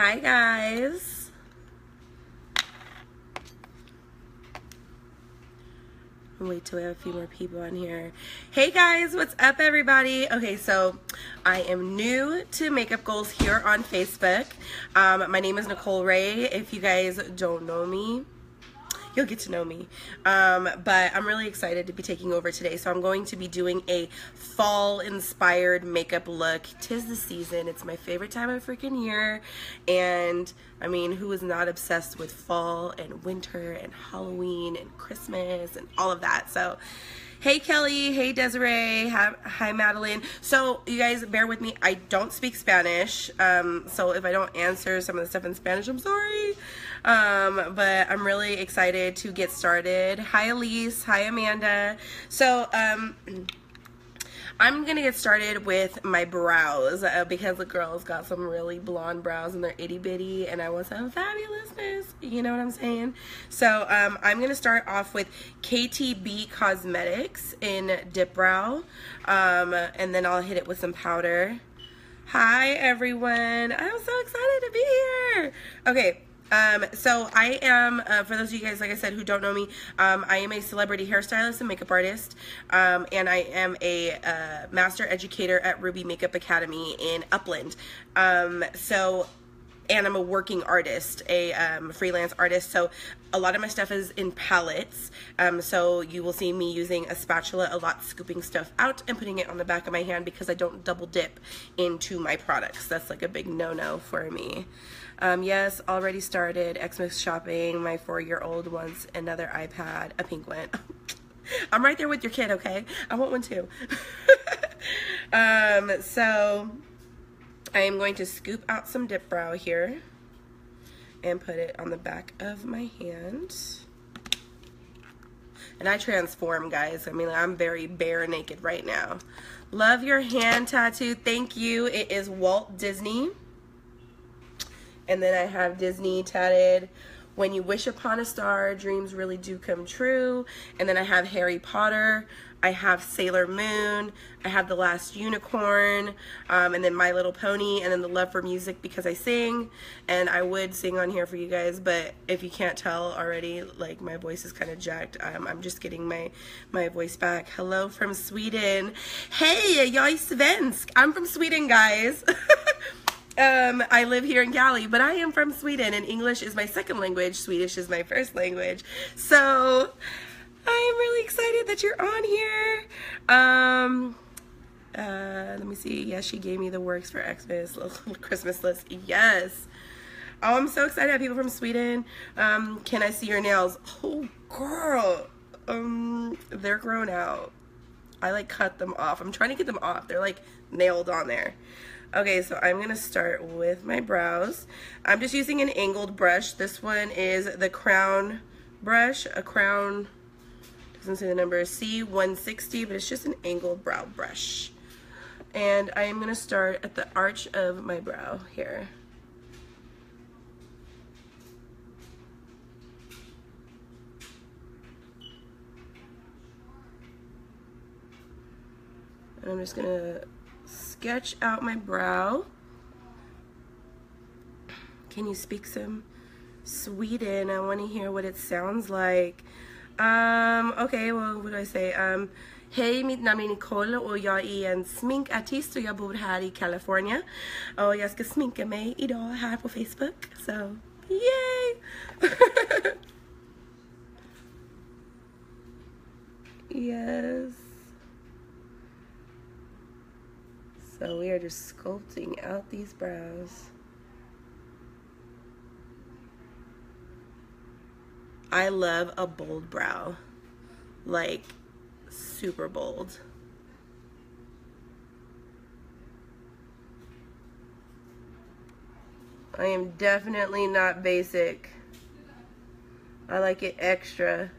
Hi, guys. Wait till we have a few more people on here. Hey guys, what's up everybody? Okay, so I am new to Makeup Goals here on Facebook. Um, my name is Nichole Ray. If you guys don't know me, you'll get to know me. Um, but I'm really excited to be taking over today. So I'm going to be doing a fall inspired makeup look. Tis the season. It's my favorite time of freaking year. And I mean, who is not obsessed with fall and winter and Halloween and Christmas and all of that? So Hey Kelly, hey Desiree, hi, Madeline. So you guys bear with me. I don't speak Spanish, um, so if I don't answer some of the stuff in Spanish, I'm sorry. Um, but I'm really excited to get started. Hi Elise, hi Amanda. So um, I'm gonna get started with my brows uh, because the girls got some really blonde brows and they're itty bitty and I want some fabulousness, you know what I'm saying? So um, I'm gonna start off with KTB Cosmetics in Dip Brow um, and then I'll hit it with some powder. Hi everyone, I'm so excited to be here. Okay, um, so I am, uh, for those of you guys, like I said, who don't know me, um, I am a celebrity hairstylist and makeup artist, um, and I am a uh, master educator at Ruby Makeup Academy in Upland. Um, so, and I'm a working artist, a um, freelance artist. So a lot of my stuff is in palettes. Um, so you will see me using a spatula a lot, scooping stuff out and putting it on the back of my hand because I don't double dip into my products. That's like a big no-no for me. Um, yes, already started Xmas shopping. My four-year-old wants another iPad, a pink one. I'm right there with your kid, okay? I want one too. um, so I am going to scoop out some dip brow here and put it on the back of my hand. And I transform, guys. I mean, I'm very bare naked right now. Love your hand tattoo. Thank you. It is Walt Disney. And then I have Disney tatted. When you wish upon a star, dreams really do come true. And then I have Harry Potter. I have Sailor Moon. I have The Last Unicorn. Um, and then My Little Pony. And then The Love for Music because I sing. And I would sing on here for you guys. But if you can't tell already, like my voice is kind of jacked. Um, I'm just getting my, my voice back. Hello from Sweden. Hey, jag är svensk. I'm from Sweden, guys. Um, I live here in Cali, but I am from Sweden, and English is my second language. Swedish is my first language. So I am really excited that you're on here. Um, uh, let me see. Yes, she gave me the works for Xmas Christmas list. Yes. Oh, I'm so excited to have people from Sweden. Um, can I see your nails? Oh, girl. Um, they're grown out. I like cut them off. I'm trying to get them off. They're like nailed on there. Okay, so I'm going to start with my brows. I'm just using an angled brush. This one is the Crown brush, a Crown, doesn't say the number, C160, but it's just an angled brow brush. And I am going to start at the arch of my brow here. And I'm just going to sketch out my brow. Can you speak some Sweden? I want to hear what it sounds like. Um, okay, well, what do I say? Um, Hej, mitt namn är Nichole och jag är en sminkartist och jag bor här i California. Och jag ska sminka mig idag här på Facebook. Så, yay! yes. So we are just sculpting out these brows. I love a bold brow. Like, super bold. I am definitely not basic. I like it extra.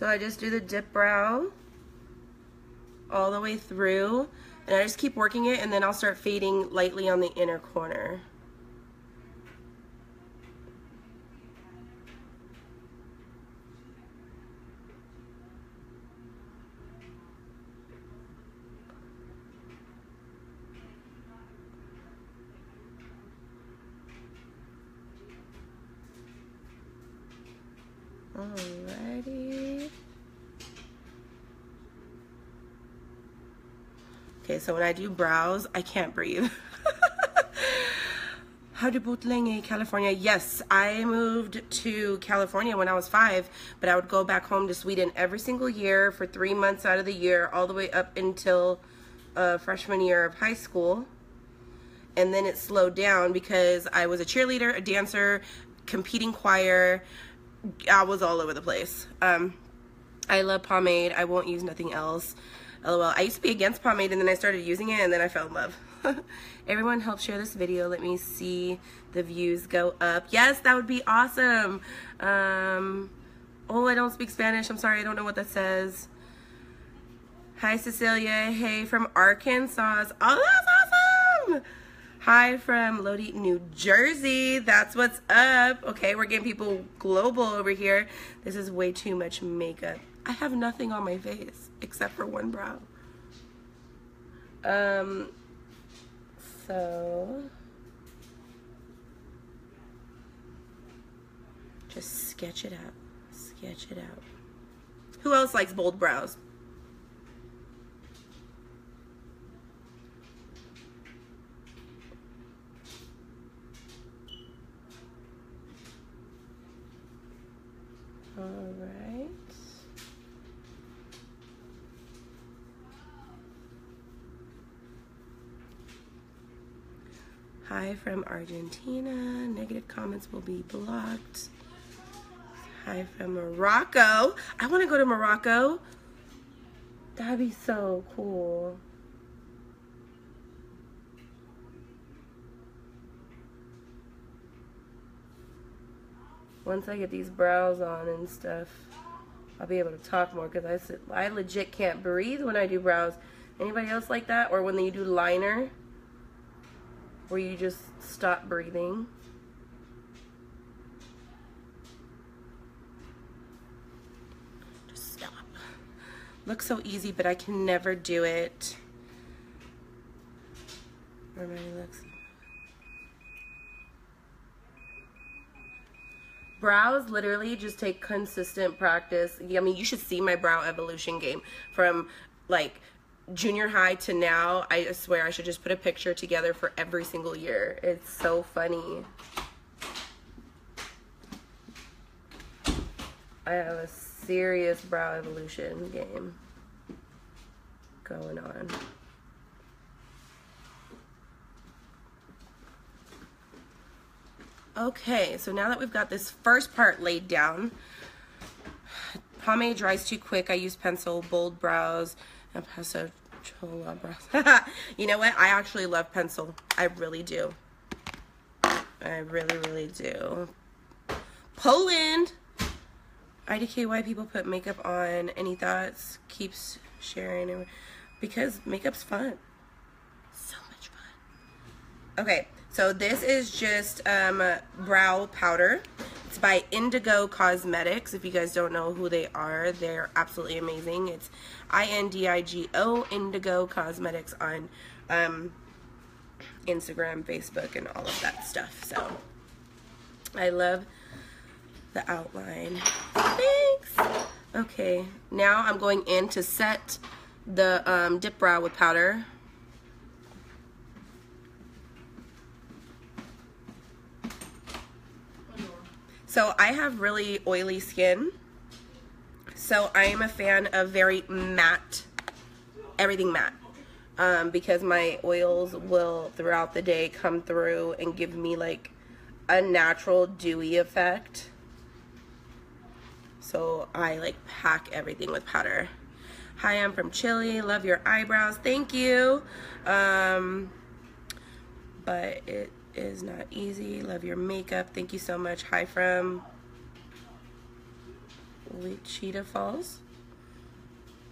So I just do the dip brow all the way through and I just keep working it and then I'll start fading lightly on the inner corner. Alrighty. Okay, so when I do brows, I can't breathe. How to Bootlegge, California. Yes, I moved to California when I was five, but I would go back home to Sweden every single year for three months out of the year, all the way up until uh, freshman year of high school. And then it slowed down because I was a cheerleader, a dancer, competing choir. I was all over the place. Um, I love pomade. I won't use nothing else. LOL. I used to be against pomade and then I started using it and then I fell in love. Everyone help share this video. Let me see the views go up. Yes, that would be awesome. Um, oh, I don't speak Spanish. I'm sorry. I don't know what that says. Hi, Cecilia. Hey, from Arkansas. Oh, that's awesome. Hi from Lodi, New Jersey. That's what's up. Okay, we're getting people global over here. This is way too much makeup. I have nothing on my face except for one brow. Um, so just sketch it out. Sketch it out. Who else likes bold brows? All right. Hi from Argentina. Negative comments will be blocked. Hi from Morocco. I want to go to Morocco. That'd be so cool. Once I get these brows on and stuff, I'll be able to talk more because I, I legit can't breathe when I do brows. Anybody else like that? Or when you do liner? Where you just stop breathing. Just stop. Looks so easy, but I can never do it. Everybody looks. Brows literally just take consistent practice. I mean, you should see my brow evolution game from like junior high to now, I swear I should just put a picture together for every single year. It's so funny. I have a serious brow evolution game going on. Okay, so now that we've got this first part laid down, pomade dries too quick. I use pencil, bold brows, and pencil you know what? I actually love pencil. I really do. I really, really do. Poland! IDK, why people put makeup on. Any thoughts? Keeps sharing. Because makeup's fun. So much fun. Okay, so this is just um, brow powder. It's by Indigo Cosmetics. If you guys don't know who they are, they're absolutely amazing. It's I-N-D-I-G-O, Indigo Cosmetics on um, Instagram, Facebook, and all of that stuff. So I love the outline. Thanks. Okay, now I'm going in to set the um, dip brow with powder. So I have really oily skin. So I am a fan of very matte, everything matte. Um, because my oils will throughout the day come through and give me like a natural dewy effect. So I like pack everything with powder. Hi, I'm from Chile. Love your eyebrows. Thank you. Um, but it is not easy. Love your makeup. Thank you so much. Hi from Cheetah Falls.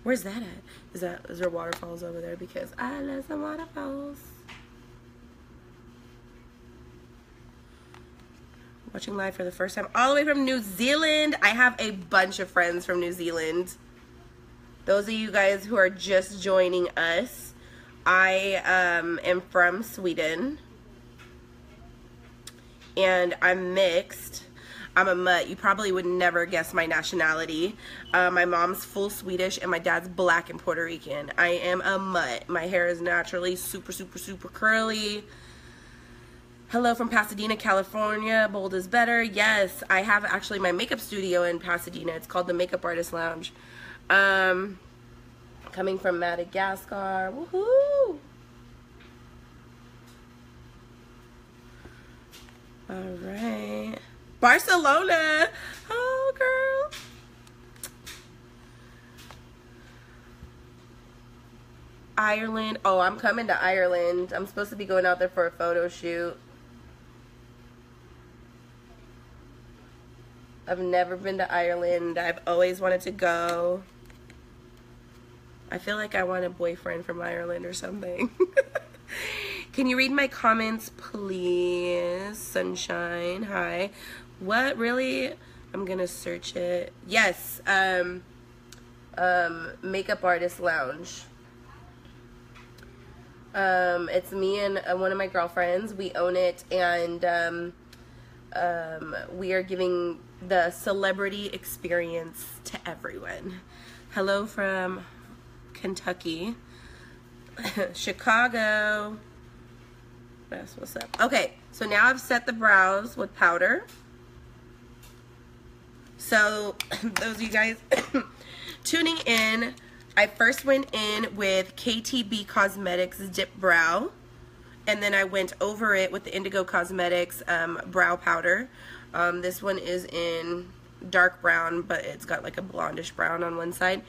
Where's that at? Is that is there waterfalls over there? Because I love some waterfalls. Watching live for the first time all the way from New Zealand. I have a bunch of friends from New Zealand. Those of you guys who are just joining us, I um, am from Sweden and I'm mixed. I'm a mutt. You probably would never guess my nationality. Uh, my mom's full Swedish and my dad's black and Puerto Rican. I am a mutt. My hair is naturally super, super, super curly. Hello from Pasadena, California. Bold is better. Yes, I have actually my makeup studio in Pasadena. It's called the Makeup Artist Lounge. Um, coming from Madagascar. Woohoo! All right. Barcelona. Oh, girl. Ireland. Oh, I'm coming to Ireland. I'm supposed to be going out there for a photo shoot. I've never been to Ireland. I've always wanted to go. I feel like I want a boyfriend from Ireland or something. Can you read my comments, please? Sunshine, hi. What, really? I'm gonna search it. Yes, um, um, Makeup Artist Lounge. Um, it's me and uh, one of my girlfriends. We own it, and um, um, we are giving the celebrity experience to everyone. Hello from Kentucky, Chicago. That's what's up. Okay, so now I've set the brows with powder. So, those of you guys tuning in, I first went in with KTB Cosmetics Dip Brow and then I went over it with the Indigo Cosmetics um, brow powder. Um, this one is in dark brown, but it's got like a blondish brown on one side.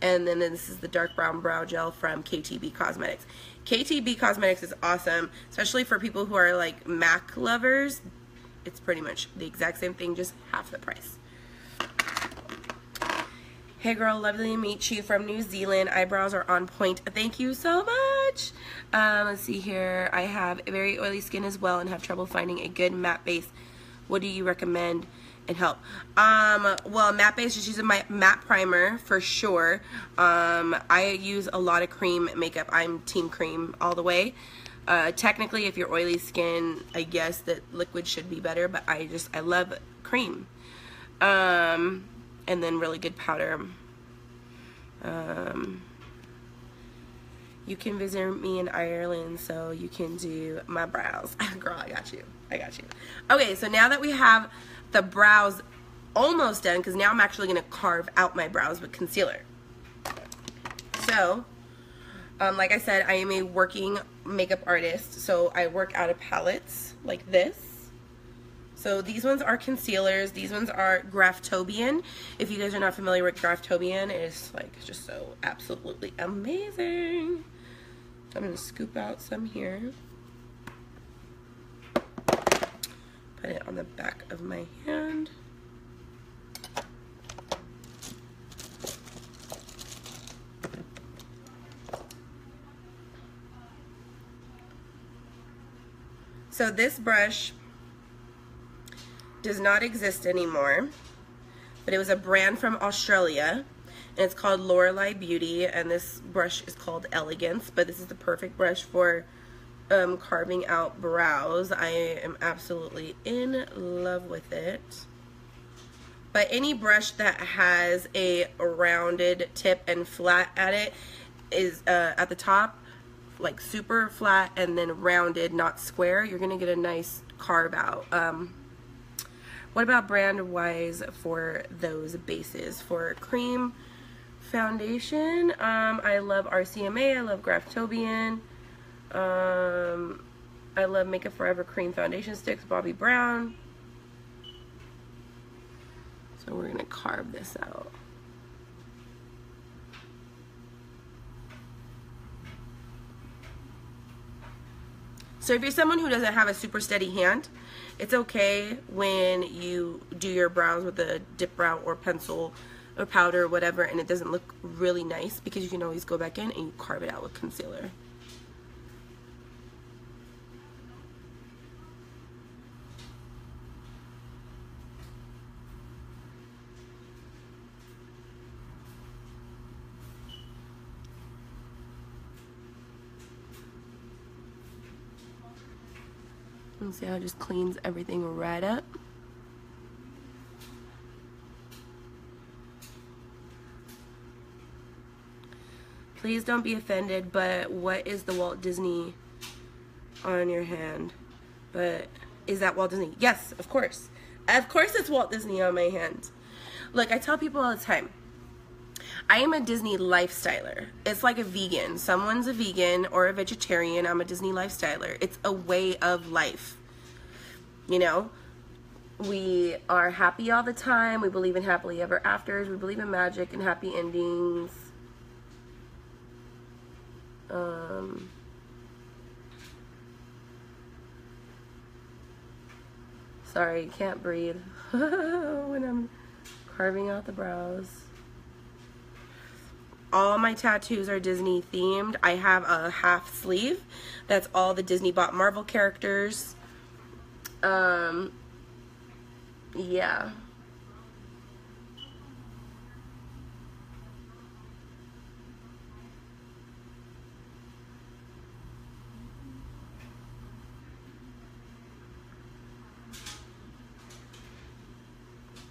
And then this is the dark brown brow gel from KTB Cosmetics. KTB Cosmetics is awesome, especially for people who are like MAC lovers. It's pretty much the exact same thing, just half the price. Hey girl, lovely to meet you from New Zealand. Eyebrows are on point. Thank you so much. Um, let's see here. I have very oily skin as well and have trouble finding a good matte base. What do you recommend and help? Um, well, matte base, just using my matte primer for sure. Um, I use a lot of cream makeup. I'm team cream all the way. Uh, technically, if you're oily skin, I guess that liquid should be better, but I just, I love cream. Um, and then really good powder. Um, you can visit me in Ireland so you can do my brows. Girl, I got you. I got you. Okay, so now that we have the brows almost done, because now I'm actually going to carve out my brows with concealer. So, um, like I said, I am a working makeup artist, so I work out of palettes like this. So these ones are concealers. These ones are Graftobian. If you guys are not familiar with Graftobian, it is like just so absolutely amazing. I'm going to scoop out some here. Put it on the back of my hand. So this brush does not exist anymore, but it was a brand from Australia, and it's called Lorelei Beauty, and this brush is called Elegance, but this is the perfect brush for um, carving out brows. I am absolutely in love with it. But any brush that has a rounded tip and flat at it is uh, at the top, like super flat and then rounded, not square. You're to get a nice carve out. Um, what about brand wise for those bases? For cream foundation, um, I love RCMA, I love Graftobian, um, I love Makeup Forever Cream Foundation Sticks, Bobbi Brown. So we're to carve this out. So if you're someone who doesn't have a super steady hand, it's okay when you do your brows with a dip brow or pencil or powder or whatever and it doesn't look really nice because you can always go back in and you carve it out with concealer. See how it just cleans everything right up. Please don't be offended, but what is the Walt Disney on your hand? But is that Walt Disney? Yes, of course. Of course it's Walt Disney on my hand. Look, I tell people all the time, I am a Disney lifestyler. It's like a vegan. Someone's a vegan or a vegetarian. I'm a Disney lifestyler. It's a way of life. You know, we are happy all the time. We believe in happily ever afters. We believe in magic and happy endings. Um, sorry, can't breathe when I'm carving out the brows. All my tattoos are Disney themed. I have a half sleeve. That's all the Disney bought Marvel characters. Um, yeah.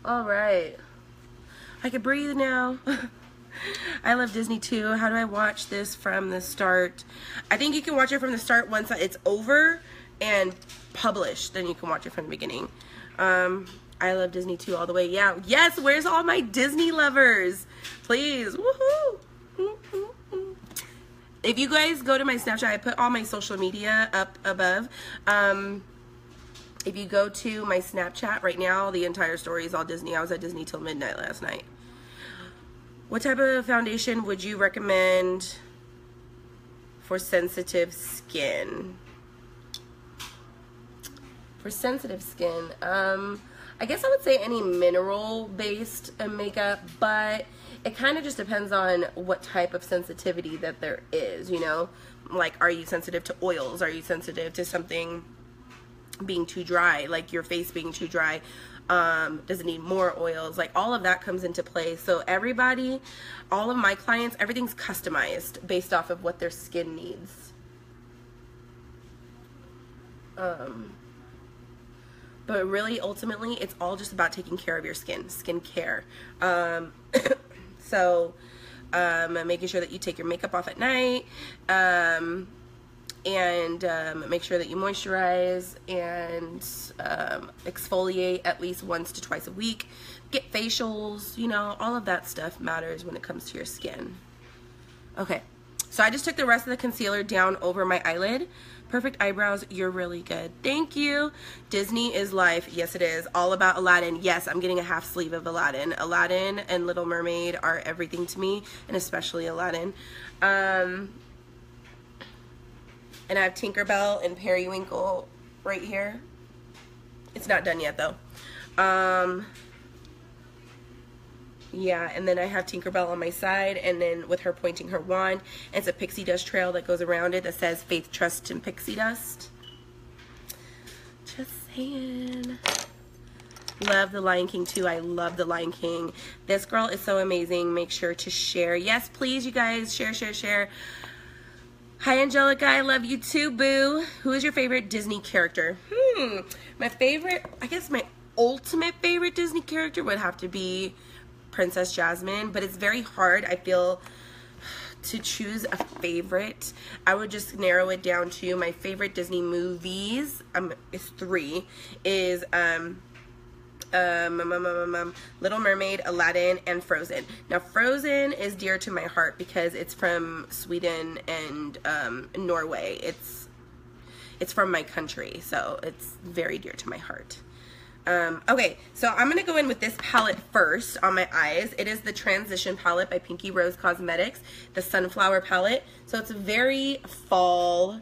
All right. I can breathe now. I love Disney too. How do I watch this from the start? I think you can watch it from the start once it's over and published. Then you can watch it from the beginning. Um, I love Disney too all the way. Yeah. Yes. Where's all my Disney lovers? Please. Woohoo. If you guys go to my Snapchat, I put all my social media up above. Um, if you go to my Snapchat right now, the entire story is all Disney. I was at Disney till midnight last night. What type of foundation would you recommend for sensitive skin? For sensitive skin, um, I guess I would say any mineral based makeup, but it kind of just depends on what type of sensitivity that there is, you know? Like, are you sensitive to oils? Are you sensitive to something being too dry, like your face being too dry? Um, does it need more oils? Like all of that comes into play. So everybody, all of my clients, everything's customized based off of what their skin needs. Um, but really, ultimately, it's all just about taking care of your skin, skin care. Um, so, um, making sure that you take your makeup off at night, um, and um, make sure that you moisturize and um, exfoliate at least once to twice a week. Get facials, you know, all of that stuff matters when it comes to your skin. Okay, so I just took the rest of the concealer down over my eyelid. Perfect eyebrows, you're really good. Thank you. Disney is life. Yes, it is. All about Aladdin. Yes, I'm getting a half sleeve of Aladdin. Aladdin and Little Mermaid are everything to me, and especially Aladdin. Um, and I have Tinkerbell and Periwinkle right here. It's not done yet, though. Um, yeah, and then I have Tinkerbell on my side, and then with her pointing her wand, it's a pixie dust trail that goes around it that says Faith, Trust, and Pixie Dust. Just saying. Love The Lion King too. I love The Lion King. This girl is so amazing. Make sure to share. Yes, please, you guys. Share, share, share. Hi, Angelica. I love you too, boo. Who is your favorite Disney character? Hmm. My favorite, I guess my ultimate favorite Disney character would have to be Princess Jasmine, but it's very hard, I feel, to choose a favorite. I would just narrow it down to my favorite Disney movies, um, is three, is, um, um, um, um, um, um, Little Mermaid, Aladdin, and Frozen. Now, Frozen is dear to my heart because it's from Sweden and um, Norway. It's it's from my country, so it's very dear to my heart. Um, okay, so I'm going to go in with this palette first on my eyes. It is the Transition palette by Pinky Rose Cosmetics, the Sunflower palette. So it's very fall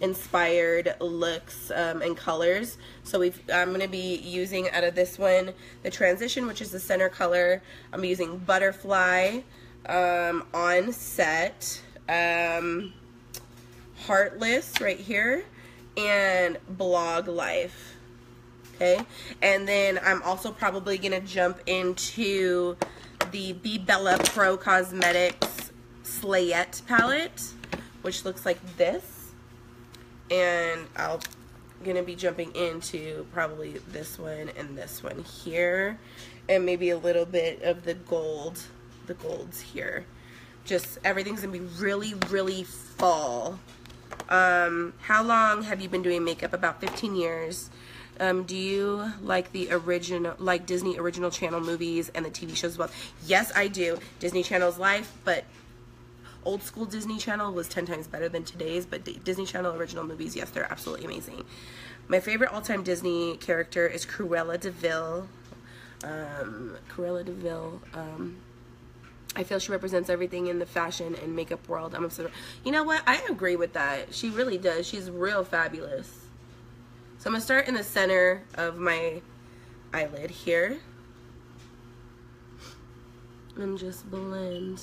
inspired looks um, and colors. So we've, I'm going to be using out of this one the Transition, which is the center color. I'm using Butterfly um, on set, um, Heartless right here, and Blog Life. Okay, and then I'm also probably going to jump into the Be Bella Pro Cosmetics Slayette palette, which looks like this and I'll gonna be jumping into probably this one and this one here and maybe a little bit of the gold the golds here just everything's gonna be really, really fall. Um, how long have you been doing makeup? About 15 years. Um, do you like the original, like Disney original channel movies and the TV shows well? Yes, I do. Disney Channel's life, but old school Disney Channel was 10 times better than today's, but Disney Channel original movies, yes, they're absolutely amazing. My favorite all-time Disney character is Cruella de Vil. Um, Cruella de Vil. Um, I feel she represents everything in the fashion and makeup world. I'm obsessed. You know what? I agree with that. She really does. She's real fabulous. So I'm going to start in the center of my eyelid here. And just blend.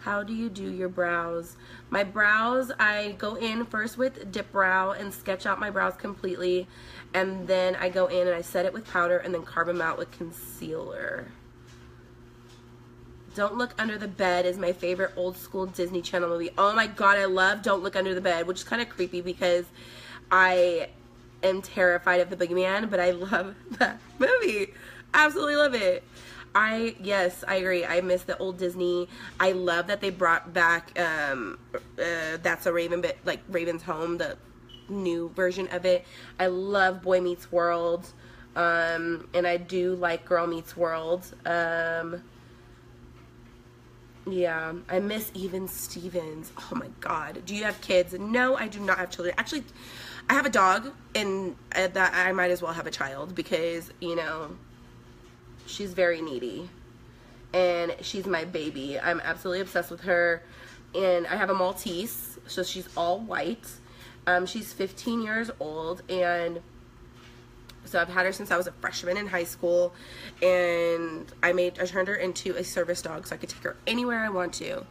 How do you do your brows? My brows, I go in first with dip brow and sketch out my brows completely. And then I go in and I set it with powder and then carve them out with concealer. Don't Look Under the Bed is my favorite old school Disney Channel movie. Oh my god, I love Don't Look Under the Bed, which is kind of creepy because I am terrified of the boogeyman, but I love that movie. Absolutely love it. I yes, I agree. I miss the old Disney. I love that they brought back um, uh, that's a Raven, but like Raven's Home, the new version of it. I love Boy Meets World, um, and I do like Girl Meets World. Um, yeah, I miss even Stevens. Oh my God. Do you have kids? No, I do not have children. Actually, I have a dog, and uh, that I might as well have a child because you know She's very needy. And she's my baby. I'm absolutely obsessed with her. And I have a Maltese, so she's all white. Um, she's 15 years old, and so I've had her since I was a freshman in high school. And I made I turned her into a service dog, so I could take her anywhere I want to.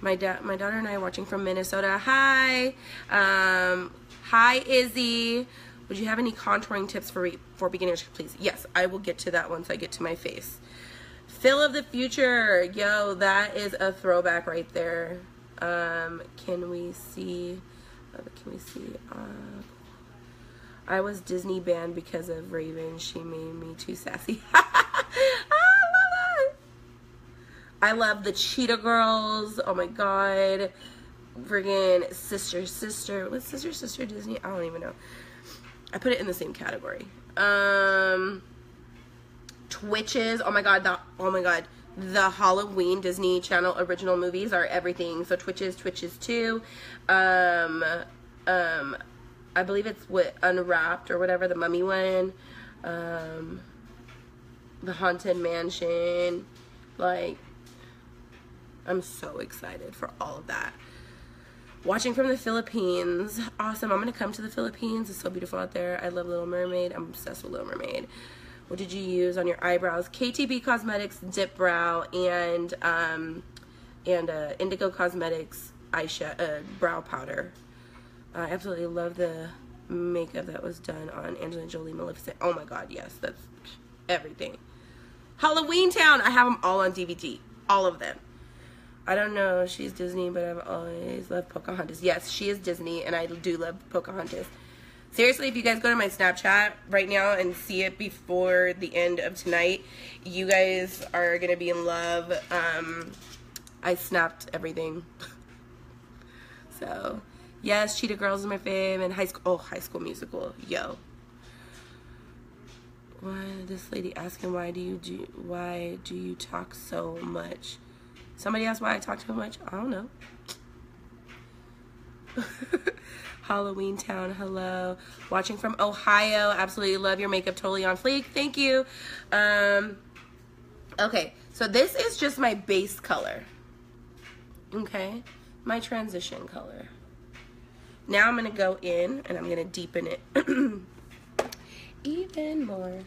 My dad, my daughter and I are watching from Minnesota. Hi, um, hi Izzy. Would you have any contouring tips for for beginners, please? Yes, I will get to that once I get to my face. Phil of the Future. Yo, that is a throwback right there. Um, can we see? Uh, can we see? Uh, I was Disney banned because of Raven. She made me too sassy. I love I love the Cheetah Girls. Oh my god. Friggin' Sister Sister. What's Sister Sister Disney? I don't even know. I put it in the same category. Um, Twitches. Oh my god. The, oh my god. The Halloween Disney Channel original movies are everything. So Twitches, Twitches 2. Um, um, I believe it's what Unwrapped or whatever the Mummy one. Um, the Haunted Mansion. Like, I'm so excited for all of that watching from the Philippines. Awesome. I'm going to come to the Philippines. It's so beautiful out there. I love Little Mermaid. I'm obsessed with Little Mermaid. What did you use on your eyebrows? KTB Cosmetics Dip Brow and um, and uh, Indigo Cosmetics eyeshadow uh, brow powder. I absolutely love the makeup that was done on Angelina Jolie Maleficent. Oh my god, yes, that's everything. Halloween Town. I have them all on DVD. All of them. I don't know. She's Disney, but I've always loved Pocahontas. Yes, she is Disney, and I do love Pocahontas. Seriously, if you guys go to my Snapchat right now and see it before the end of tonight, you guys are going to be in love. Um, I snapped everything. so, yes, Cheetah Girls is my fave, and High School, oh, High School Musical, yo. Why, this lady asking, why do you do, why do you talk so much? Somebody asked why I talk too much. I don't know. Halloween Town, hello. Watching from Ohio. Absolutely love your makeup. Totally on fleek. Thank you. Um, okay, so this is just my base color. Okay, my transition color. Now I'm going to go in and I'm going to deepen it even more.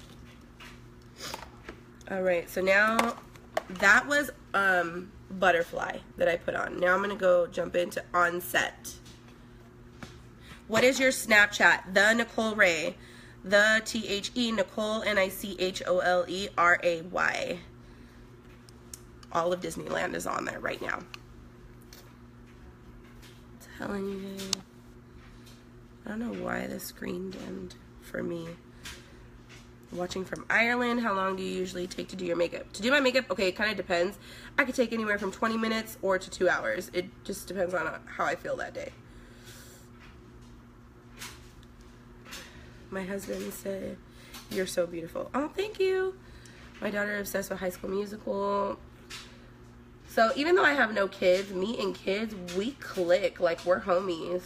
All right, so now that was um, butterfly that I put on. Now I'm to go jump into onset. What is your Snapchat? The Nichole Ray. The T-H-E, Nichole, N-I-C-H-O-L-E-R-A-Y. All of Disneyland is on there right now. telling you. I don't know why the screen dimmed for me. Watching from Ireland. How long do you usually take to do your makeup? To do my makeup, okay, it kind of depends. I could take anywhere from 20 minutes or to two hours. It just depends on how I feel that day. My husband said, you're so beautiful. Oh, thank you. My daughter obsessed with High School Musical. So even though I have no kids, me and kids, we click like we're homies.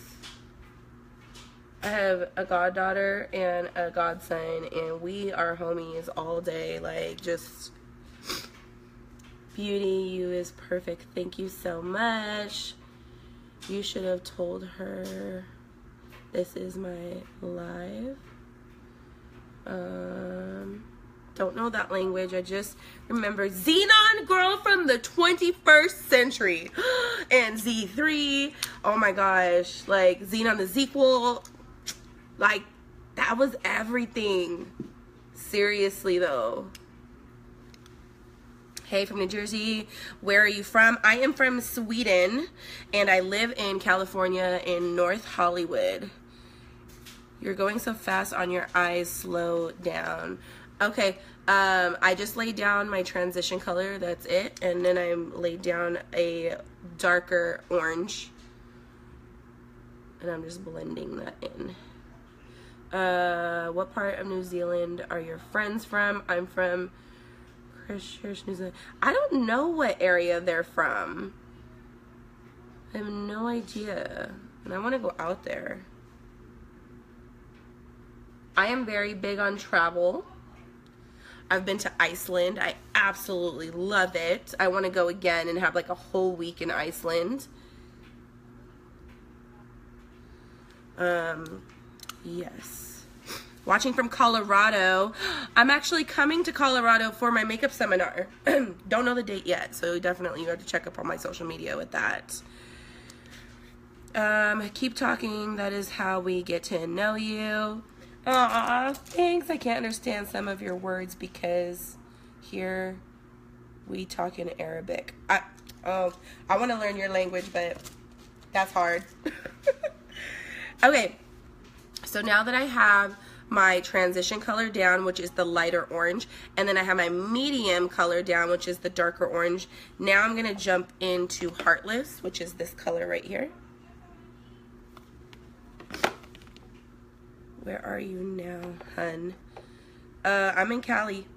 I have a goddaughter and a godson, and we are homies all day. Like, just beauty, you is perfect. Thank you so much. You should have told her this is my live. Um, don't know that language. I just remember Zenon girl from the 21st century and Z3. Oh my gosh. Like Zenon the sequel. Like, that was everything. Seriously, though. Hey, from New Jersey. Where are you from? I am from Sweden, and I live in California in North Hollywood. You're going so fast on your eyes. Slow down. Okay, um, I just laid down my transition color. That's it. And then I laid down a darker orange. And I'm just blending that in. Uh, what part of New Zealand are your friends from? I'm from Christchurch, New Zealand. I don't know what area they're from. I have no idea. And I want to go out there. I am very big on travel. I've been to Iceland. I absolutely love it. I want to go again and have like a whole week in Iceland. Um, Yes. Watching from Colorado. I'm actually coming to Colorado for my makeup seminar. Don't know the date yet, so definitely you have to check up on my social media with that. Um, keep talking. That is how we get to know you. Aw, thanks. I can't understand some of your words because here we talk in Arabic. I, oh, I want to learn your language, but that's hard. okay. So now that I have my transition color down, which is the lighter orange, and then I have my medium color down, which is the darker orange, now I'm going to jump into Heartless, which is this color right here. Where are you now, hun? Uh, I'm in Cali.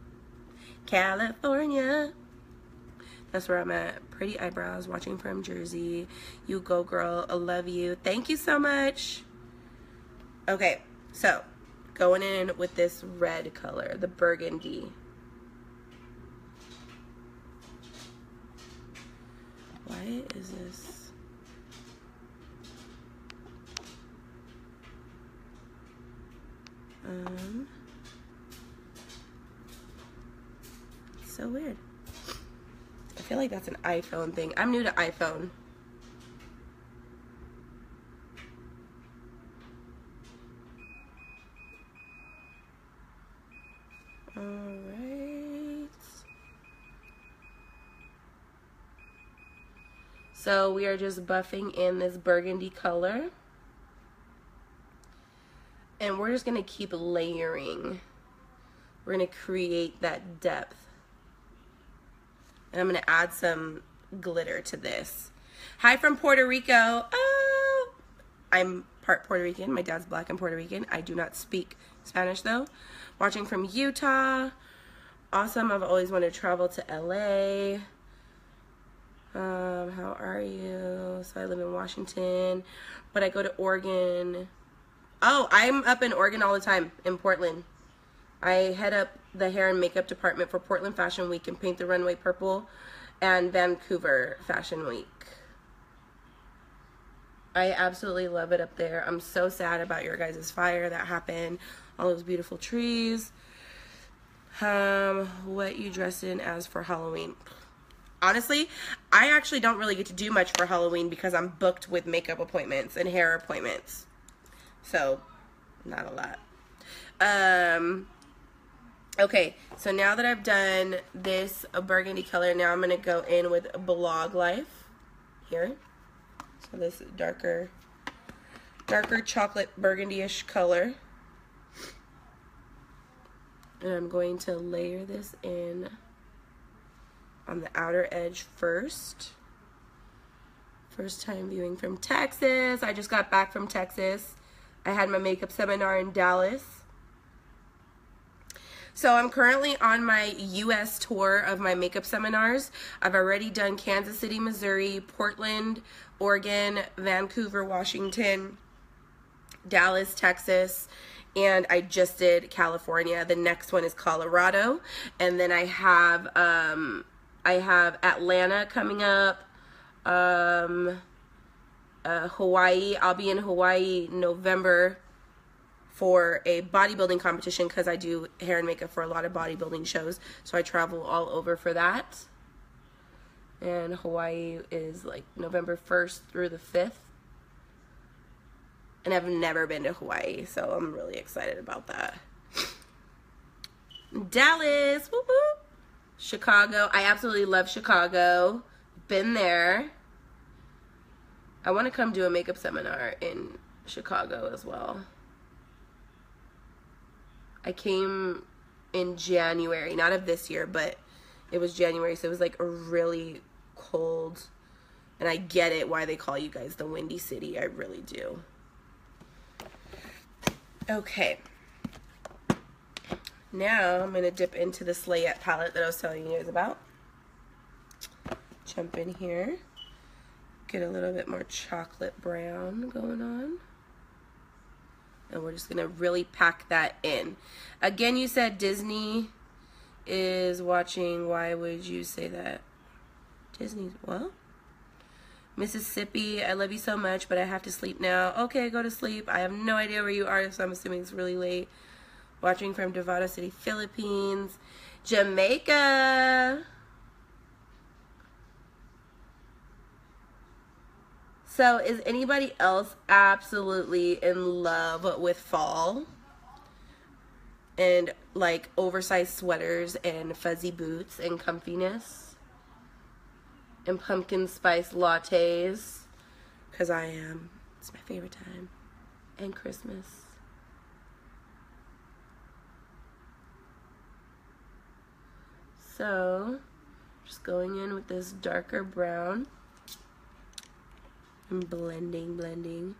California. That's where I'm at. Pretty eyebrows, watching from Jersey. You go, girl. I love you. Thank you so much. Okay, so going in with this red color, the burgundy. Why is this? Um, so weird. I feel like that's an iPhone thing. I'm new to iPhone. So we are just buffing in this burgundy color. And we're just to keep layering. We're to create that depth. And I'm to add some glitter to this. Hi from Puerto Rico. Oh, I'm part Puerto Rican. My dad's black and Puerto Rican. I do not speak Spanish though. Watching from Utah. Awesome. I've always wanted to travel to LA. Um, how are you? So I live in Washington, but I go to Oregon. Oh, I'm up in Oregon all the time, in Portland. I head up the hair and makeup department for Portland Fashion Week and paint the runway purple and Vancouver Fashion Week. I absolutely love it up there. I'm so sad about your guys' fire that happened. All those beautiful trees. Um, what you dress in as for Halloween honestly, I actually don't really get to do much for Halloween because I'm booked with makeup appointments and hair appointments. So, not a lot. Um, okay, so now that I've done this burgundy color, now I'm going to go in with Blog Life here. So this darker, darker chocolate burgundy-ish color. And I'm going to layer this in on the outer edge first. First time viewing from Texas. I just got back from Texas. I had my makeup seminar in Dallas. So I'm currently on my US tour of my makeup seminars. I've already done Kansas City, Missouri, Portland, Oregon, Vancouver, Washington, Dallas, Texas, and I just did California. The next one is Colorado, and then I have um, I have Atlanta coming up, um, uh, Hawaii. I'll be in Hawaii November for a bodybuilding competition because I do hair and makeup for a lot of bodybuilding shows. So I travel all over for that. And Hawaii is like November 1st through the 5th and I've never been to Hawaii, so I'm really excited about that. Dallas, whoop whoop. Chicago, I absolutely love Chicago. Been there. I want to come do a makeup seminar in Chicago as well. I came in January, not of this year, but it was January, so it was like a really cold. And I get it why they call you guys the Windy City. I really do. Okay. Now I'm going to dip into this Slayette palette that I was telling you guys about. Jump in here. Get a little bit more chocolate brown going on. And we're just going to really pack that in. Again, you said Disney is watching. Why would you say that? Disney, well, Mississippi, I love you so much, but I have to sleep now. Okay, go to sleep. I have no idea where you are, so I'm assuming it's really late. Watching from Davao City, Philippines. Jamaica. So, is anybody else absolutely in love with fall? And like oversized sweaters and fuzzy boots and comfiness? And pumpkin spice lattes because I am. It's my favorite time. And Christmas. So, just going in with this darker brown and blending, blending.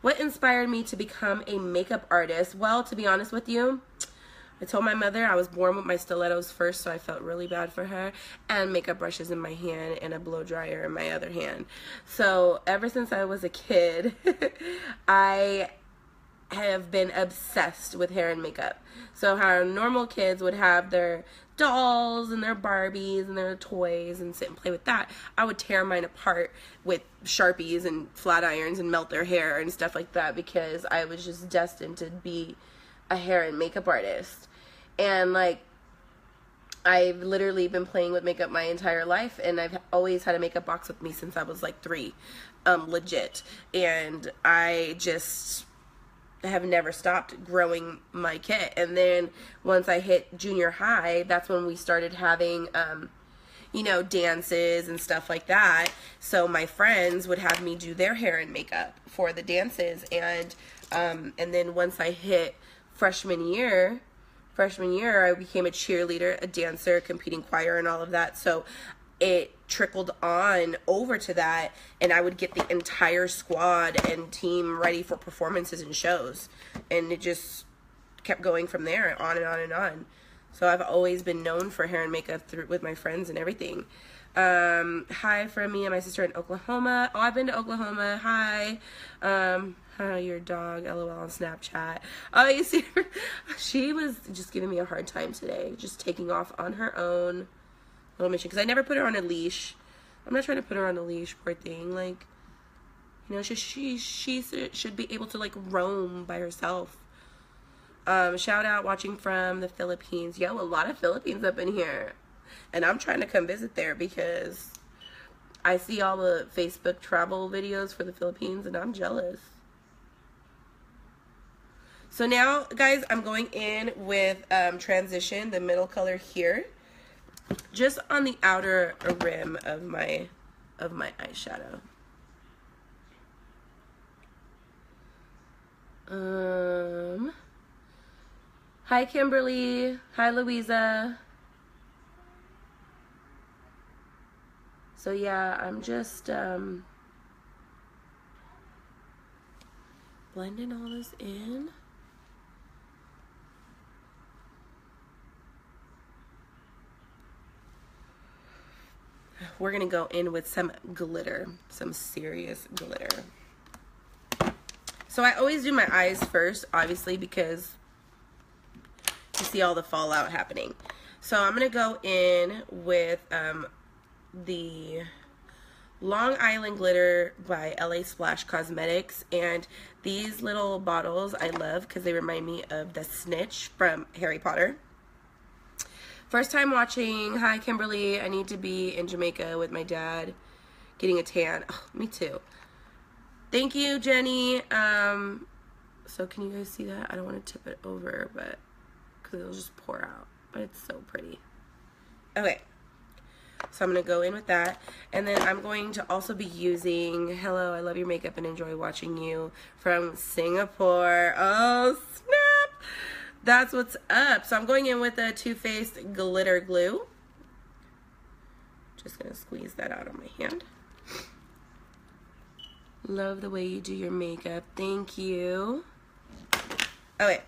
What inspired me to become a makeup artist? Well, to be honest with you, I told my mother I was born with my stilettos first, so I felt really bad for her, and makeup brushes in my hand and a blow dryer in my other hand. So ever since I was a kid, I have been obsessed with hair and makeup. So how normal kids would have their dolls and their Barbies and their toys and sit and play with that, I would tear mine apart with Sharpies and flat irons and melt their hair and stuff like that because I was just destined to be a hair and makeup artist. And like I've literally been playing with makeup my entire life and I've always had a makeup box with me since I was like 3. Um legit. And I just have never stopped growing my kit. And then once I hit junior high, that's when we started having um you know, dances and stuff like that. So my friends would have me do their hair and makeup for the dances and um and then once I hit freshman year, freshman year, I became a cheerleader, a dancer, competing choir, and all of that. So it trickled on over to that, and I would get the entire squad and team ready for performances and shows. And it just kept going from there, on and on and on. So I've always been known for hair and makeup through, with my friends and everything. Um, hi from me and my sister in Oklahoma. Oh, I've been to Oklahoma. Hi. Um, uh, your dog, lol on Snapchat. Oh, you see? She was just giving me a hard time today, just taking off on her own little mission. Because I never put her on a leash. I'm not trying to put her on a leash, poor thing. Like, you know, she, she, she should be able to, like, roam by herself. Um, shout out watching from the Philippines. Yo, a lot of Philippines up in here. And I'm trying to come visit there because I see all the Facebook travel videos for the Philippines and I'm jealous. So now, guys, I'm going in with um, transition, the middle color here, just on the outer rim of my of my eyeshadow. Um, Hi, Kimberly. Hi, Louisa. So yeah, I'm just um, blending all this in. We're gonna go in with some glitter, some serious glitter. So I always do my eyes first, obviously, because you see all the fallout happening. So I'm to go in with um, the Long Island Glitter by LA Splash Cosmetics. And these little bottles I love because they remind me of the snitch from Harry Potter. First time watching. Hi, Kimberly. I need to be in Jamaica with my dad getting a tan. Oh, me too. Thank you, Jenny. Um, so can you guys see that? I don't want to tip it over, but because it'll just pour out. But it's so pretty. Okay. So I'm going to go in with that. And then I'm going to also be using Hello, I love your makeup and enjoy watching you from Singapore. Oh, snap. That's what's up. So I'm going in with a Too Faced Glitter Glue. Just going to squeeze that out on my hand. Love the way you do your makeup. Thank you. Okay.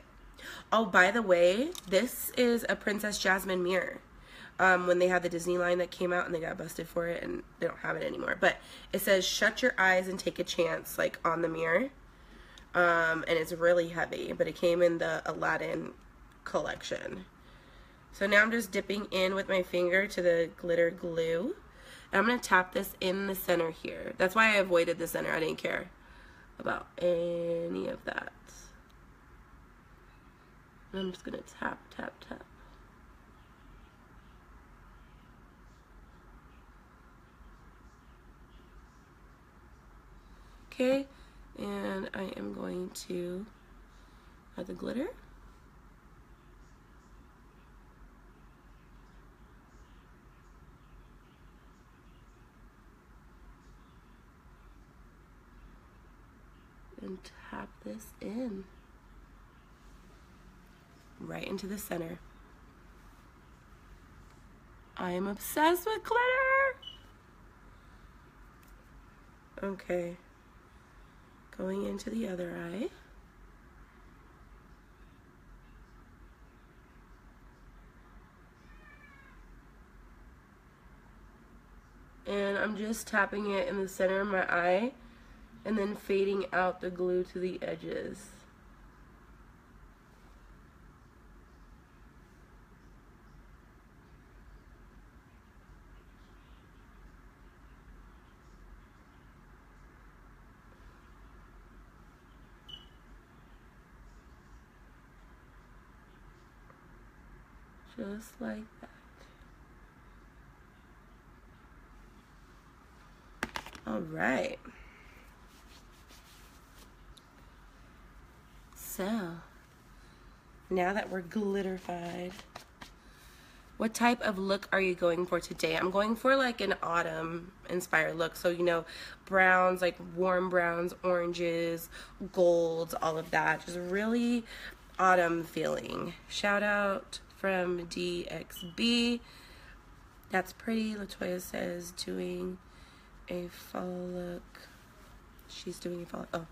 Oh, by the way, this is a Princess Jasmine mirror. Um, when they had the Disney line that came out and they got busted for it and they don't have it anymore. But it says, shut your eyes and take a chance, like on the mirror. Um, and it's really heavy, but it came in the Aladdin collection. So now I'm just dipping in with my finger to the glitter glue. And I'm going to tap this in the center here. That's why I avoided the center. I didn't care about any of that. And I'm just going to tap, tap, tap. Okay, and I am going to add the glitter. And tap this in right into the center. I am obsessed with glitter. Okay. Going into the other eye. And I'm just tapping it in the center of my eye and then fading out the glue to the edges. Just like that. All right. So, now that we're glitterified, what type of look are you going for today? I'm going for like an autumn inspired look. So, you know, browns, like warm browns, oranges, golds, all of that. Just really autumn feeling. Shout out from DXB. That's pretty. Latoya says doing a fall look. She's doing a fall. Oh.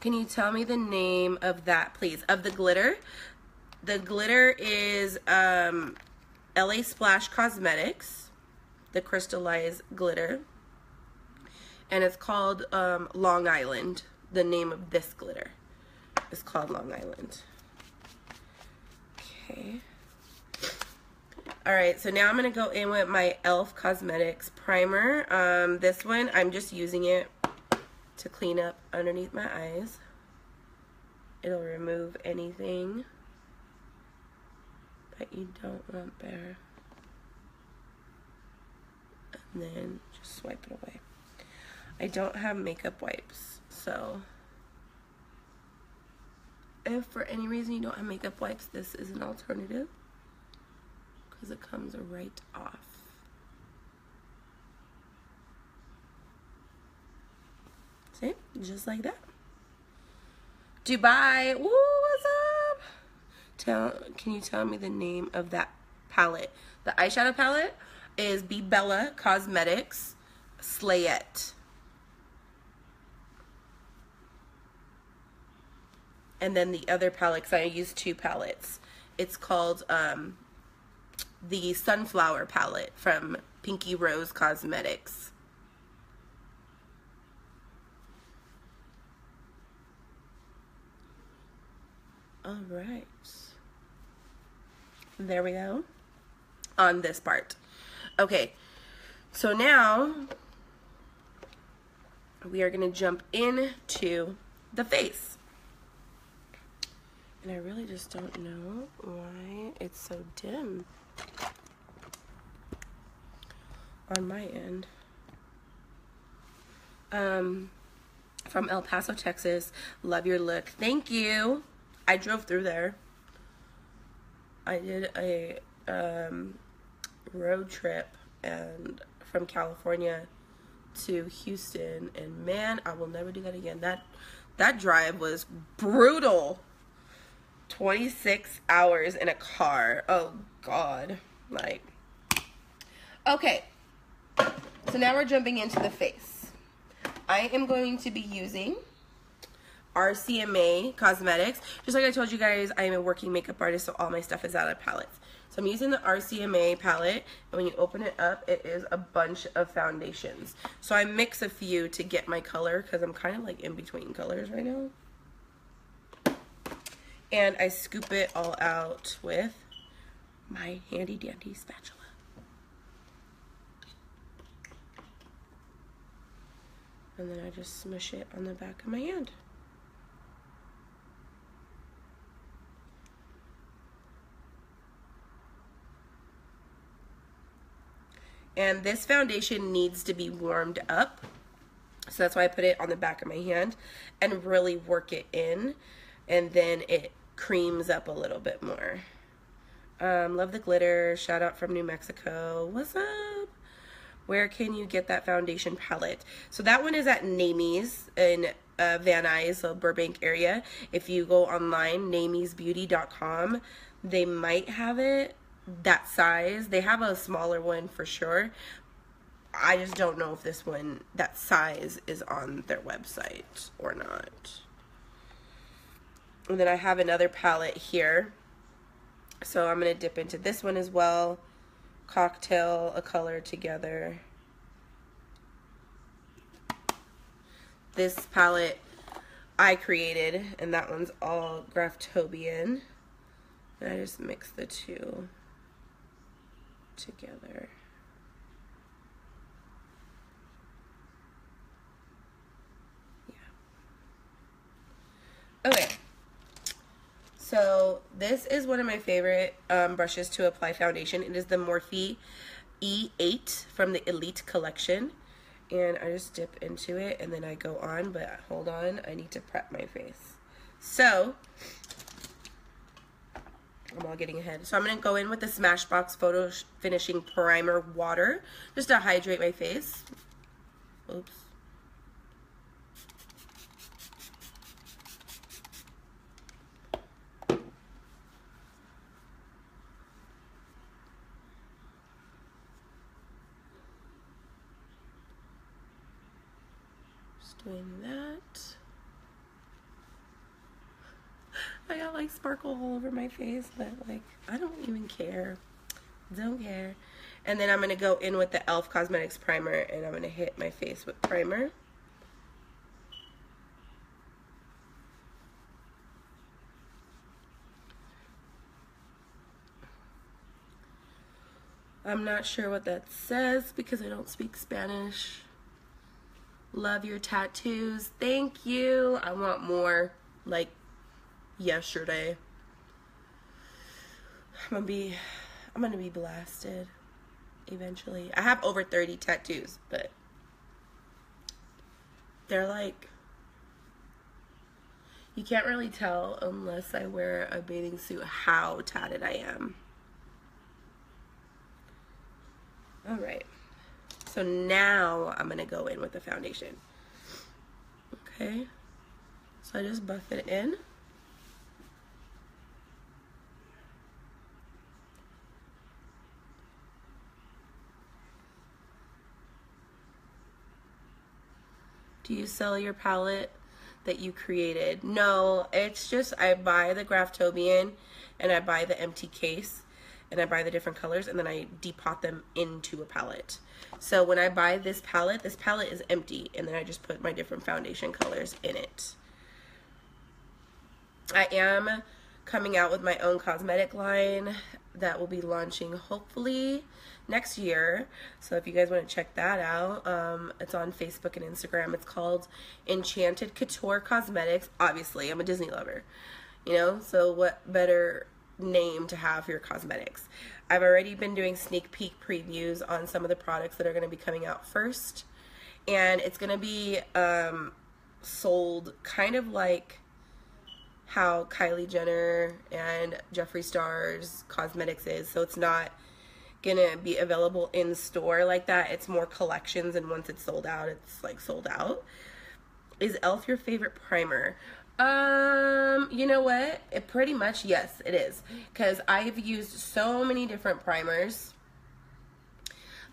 Can you tell me the name of that, please? Of the glitter. The glitter is um, LA Splash Cosmetics, the crystallized glitter. And it's called um, Long Island. The name of this glitter is called Long Island. Okay. Alright, so now I'm going to go in with my e.l.f. Cosmetics primer. Um, this one, I'm just using it to clean up underneath my eyes. It'll remove anything that you don't want there. And then just swipe it away. I don't have makeup wipes, so if for any reason you don't have makeup wipes, this is an alternative because it comes right off. See? Just like that. Dubai. Woo, what's up? Tell, can you tell me the name of that palette? The eyeshadow palette is Be Bella Cosmetics Slayette. And then the other palette, I use two palettes. It's called um, the Sunflower palette from Pinky Rose Cosmetics. All right. There we go. On this part. Okay. So now we are going to jump into the face. And I really just don't know why it's so dim on my end. Um, from El Paso, Texas. Love your look. Thank you. I drove through there. I did a um, road trip and from California to Houston and man, I will never do that again. That that drive was brutal. 26 hours in a car. Oh god. Like Okay. So now we're jumping into the face. I am going to be using RCMA Cosmetics. Just like I told you guys, I am a working makeup artist, so all my stuff is out of palettes. So I'm using the RCMA palette, and when you open it up, it is a bunch of foundations. So I mix a few to get my color, because I'm kind of like in between colors right now. And I scoop it all out with my handy dandy spatula. And then I just smush it on the back of my hand. And this foundation needs to be warmed up. So that's why I put it on the back of my hand and really work it in. And then it creams up a little bit more. Um, love the glitter. Shout out from New Mexico. What's up? Where can you get that foundation palette? So that one is at Naimies in uh, Van Nuys, the Burbank area. If you go online, namiesbeauty.com, they might have it that size. They have a smaller one for sure. I just don't know if this one, that size, is on their website or not. And then I have another palette here. So I'm going to dip into this one as well. Cocktail, a color together. This palette I created, and that one's all Graftobian. And I just mix the two together. Yeah. Okay. So this is one of my favorite um, brushes to apply foundation. It is the Morphe E8 from the Elite Collection. And I just dip into it and then I go on, but hold on, I need to prep my face. So, I'm all getting ahead. So I'm going to go in with the Smashbox Photo Finishing Primer Water just to hydrate my face. Oops. Just doing that. I got like sparkle all over my face, but like I don't even care. Don't care. And then I'm going to go in with the e.l.f. Cosmetics Primer and I'm going to hit my face with primer. I'm not sure what that says because I don't speak Spanish. Love your tattoos. Thank you. I want more. Like, yesterday. I'm gonna be I'm gonna be blasted eventually. I have over 30 tattoos, but they're like you can't really tell unless I wear a bathing suit how tatted I am. All right. So now I'm going to go in with the foundation. Okay. So I just buff it in. Do you sell your palette that you created? No, it's just I buy the Graftobian and I buy the empty case and I buy the different colors and then I depot them into a palette. So when I buy this palette, this palette is empty and then I just put my different foundation colors in it. I am coming out with my own cosmetic line that will be launching hopefully next year. So if you guys want to check that out, um, it's on Facebook and Instagram. It's called Enchanted Couture Cosmetics. Obviously, I'm a Disney lover, you know, so what better name to have for your cosmetics. I've already been doing sneak peek previews on some of the products that are going to be coming out first. And it's going to be um, sold kind of like how Kylie Jenner and Jeffree Star's cosmetics is. So it's not to be available in store like that. It's more collections and once it's sold out, it's like sold out. Is e.l.f. your favorite primer? Um, you know what? It pretty much yes, it is. Cuz I've used so many different primers.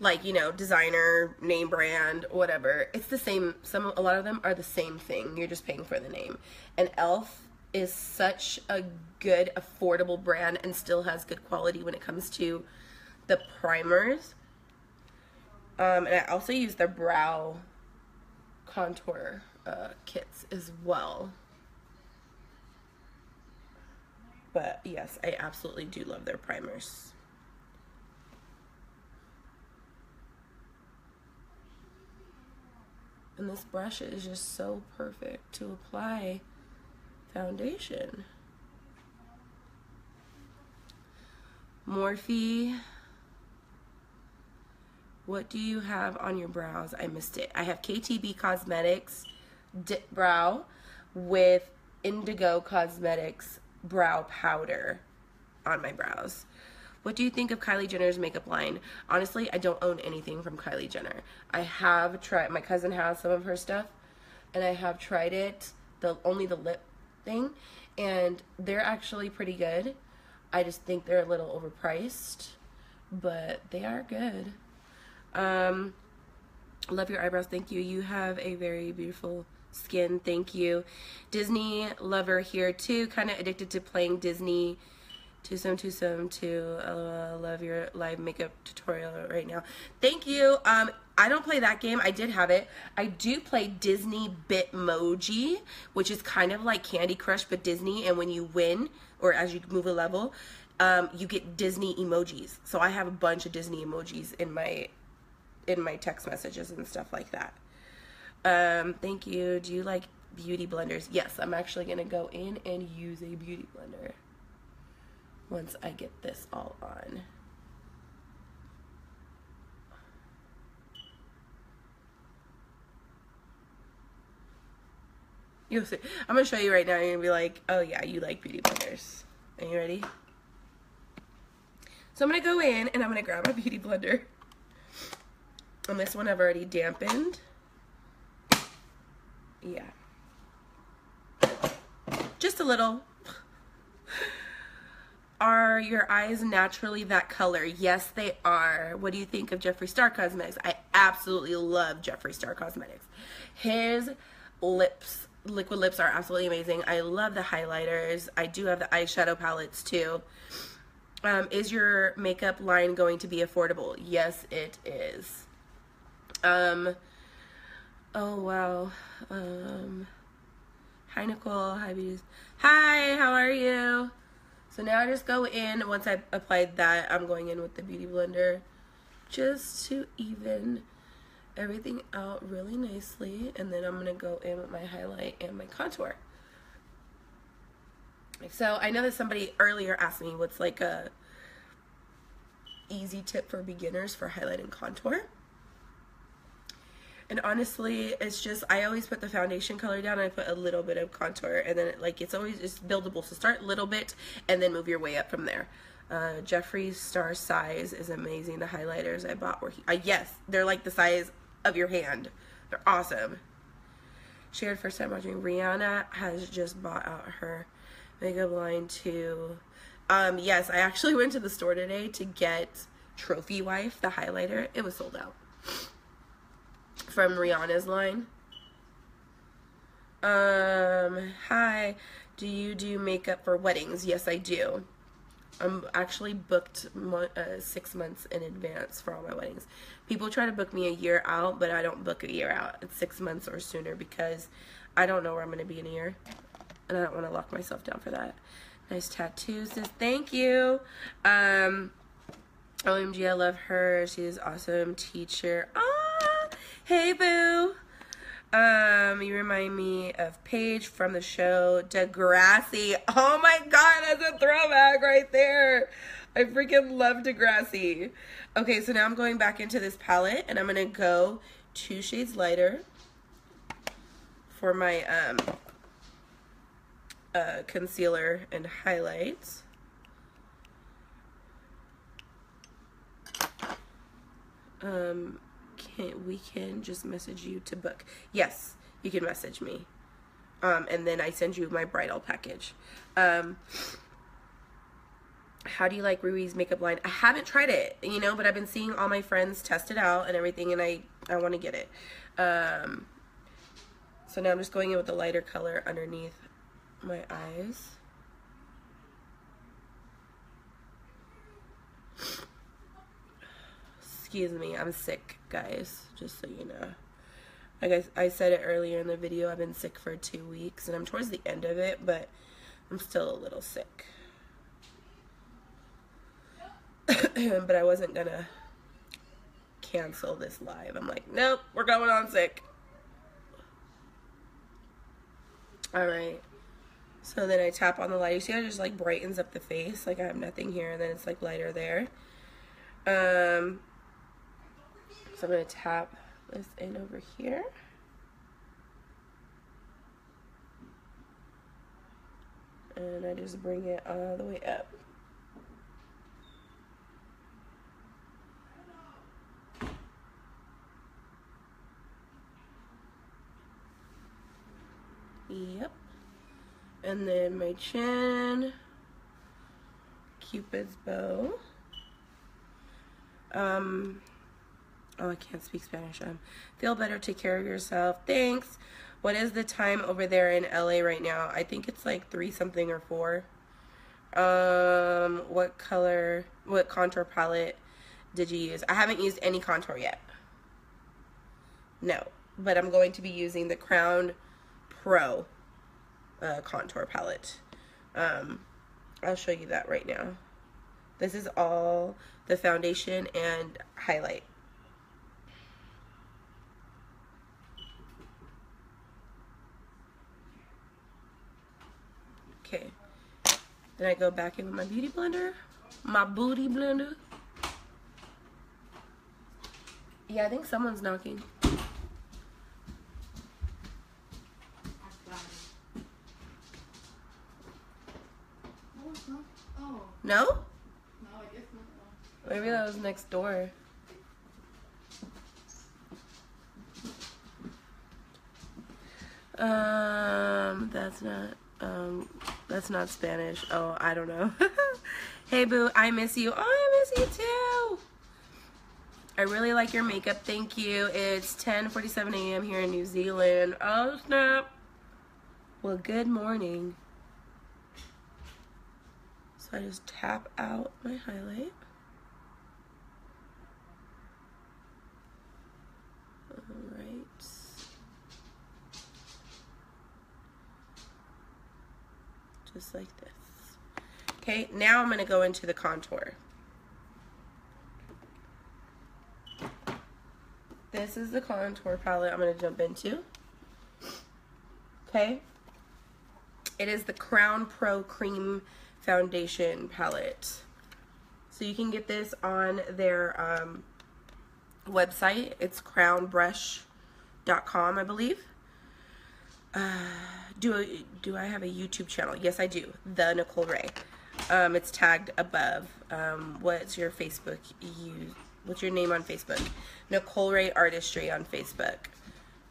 Like, you know, designer, name brand, whatever. It's the same some a lot of them are the same thing. You're just paying for the name. And e.l.f. is such a good affordable brand and still has good quality when it comes to the primers. Um, and I also use their brow contour uh, kits as well. But yes, I absolutely do love their primers. And this brush is just so perfect to apply foundation. Morphe. What do you have on your brows? I missed it. I have KTB Cosmetics Dip Brow with Indigo Cosmetics brow powder on my brows. What do you think of Kylie Jenner's makeup line? Honestly, I don't own anything from Kylie Jenner. I have tried, my cousin has some of her stuff, and I have tried it, the only the lip thing, and they're actually pretty good. I just think they're a little overpriced, but they are good. Um, love your eyebrows. Thank you. You have a very beautiful skin. Thank you. Disney lover here too. Kind of addicted to playing Disney. Two some two some two. Uh, love your live makeup tutorial right now. Thank you. Um, I don't play that game. I did have it. I do play Disney Bitmoji, which is kind of like Candy Crush but Disney. And when you win or as you move a level, um, you get Disney emojis. So I have a bunch of Disney emojis in my in my text messages and stuff like that. Um, thank you. Do you like beauty blenders? Yes, I'm actually going to go in and use a beauty blender once I get this all on. You'll see. I'm going to show you right now. You're going to be like, oh yeah, you like beauty blenders. Are you ready? So I'm going to go in and I'm going to grab my beauty blender. And this one I've already dampened yeah. Just a little. Are your eyes naturally that color? Yes, they are. What do you think of Jeffree Star Cosmetics? I absolutely love Jeffree Star Cosmetics. His lips, liquid lips are absolutely amazing. I love the highlighters. I do have the eyeshadow palettes too. Um, is your makeup line going to be affordable? Yes, it is. Um, Oh, wow. Um, hi, Nicole. Hi, Beauties. Hi, how are you? So now I just go in. Once I applied that, I'm going in with the Beauty Blender just to even everything out really nicely. And then I'm going to go in with my highlight and my contour. So I know that somebody earlier asked me what's like a easy tip for beginners for highlight and contour. And honestly, it's just, I always put the foundation color down and I put a little bit of contour and then it, like it's always just buildable. So start a little bit and then move your way up from there. Uh, Jeffree Star size is amazing. The highlighters I bought were, uh, yes, they're like the size of your hand. They're awesome. Shared first time watching. Rihanna has just bought out her makeup line too. Um, yes, I actually went to the store today to get Trophy Wife, the highlighter. It was sold out from Rihanna's line. Um, hi. Do you do makeup for weddings? Yes, I do. I'm actually booked uh, six months in advance for all my weddings. People try to book me a year out, but I don't book a year out. It's six months or sooner because I don't know where I'm going to be in a year. And I don't want to lock myself down for that. Nice tattoos. Says thank you. Um, OMG, I love her. She's awesome teacher. Ah, hey boo. Um, you remind me of Paige from the show Degrassi. Oh my god, that's a throwback right there. I freaking love Degrassi. Okay, so now I'm going back into this palette and I'm gonna go two shades lighter for my um uh, concealer and highlights. Um, can we can just message you to book? Yes, you can message me. Um, and then I send you my bridal package. Um, how do you like Rui's makeup line? I haven't tried it, you know, but I've been seeing all my friends test it out and everything, and I I want to get it. Um, so now I'm just going in with the lighter color underneath my eyes. Excuse me, I'm sick, guys, just so you know. I, I said it earlier in the video, I've been sick for two weeks, and I'm towards the end of it, but I'm still a little sick. but I wasn't gonna cancel this live. I'm like, nope, we're going on sick. All right. So then I tap on the light. You see how it just like brightens up the face? Like I have nothing here and then it's like lighter there. Um, so I'm going to tap this in over here. And I just bring it all the way up. Yep. And then my chin. Cupid's bow. Um, oh, I can't speak Spanish. Um, feel better, take care of yourself. Thanks. What is the time over there in LA right now? I think it's like three something or four. Um, what color, what contour palette did you use? I haven't used any contour yet. No, but I'm going to be using the Crown Pro uh, contour palette. Um, I'll show you that right now. This is all the foundation and highlight. Okay. Then I go back in with my beauty blender. My booty blender. Yeah, I think someone's knocking. No? No, I guess not. Maybe that was next door. Um, that's not, um, that's not Spanish. Oh, I don't know. hey, boo, I miss you. Oh, I miss you too. I really like your makeup. Thank you. It's 10:47 a.m. here in New Zealand. Oh, snap. Well, good morning. So I just tap out my highlight. Just like this. Okay, now I'm going to go into the contour. This is the contour palette I'm going to jump into. Okay. It is the Crown Pro Cream foundation palette. So you can get this on their um, website. It's crownbrush.com, I believe. Uh, do do I have a YouTube channel? Yes, I do. The Nichole Ray. Um, it's tagged above. Um, what's your Facebook? You what's your name on Facebook? Nichole Ray Artistry on Facebook.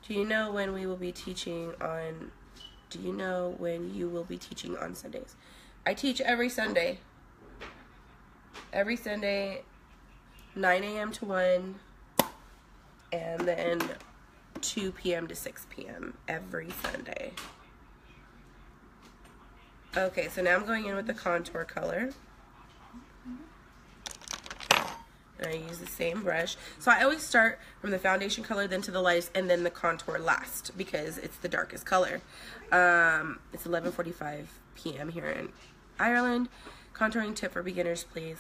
Do you know when we will be teaching on? Do you know when you will be teaching on Sundays? I teach every Sunday. Every Sunday, 9 a.m. to 1. And then 2 p.m. to 6 p.m. every Sunday. Okay, so now I'm going in with the contour color. And I use the same brush. So I always start from the foundation color, then to the lightest, and then the contour last because it's the darkest color. Um, it's 11.45 p.m. here in Ireland. Contouring tip for beginners, please.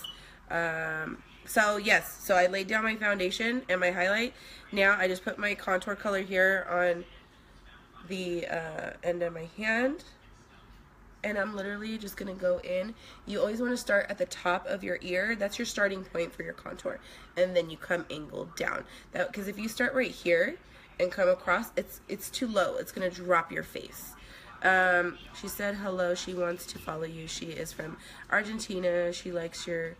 Um, so yes, so I laid down my foundation and my highlight. Now I just put my contour color here on the uh, end of my hand and I'm literally just gonna go in. You always wanna start at the top of your ear. That's your starting point for your contour. And then you come angled down. That Because if you start right here and come across, it's, it's too low. It's gonna drop your face. Um, she said hello, she wants to follow you. She is from Argentina. She likes your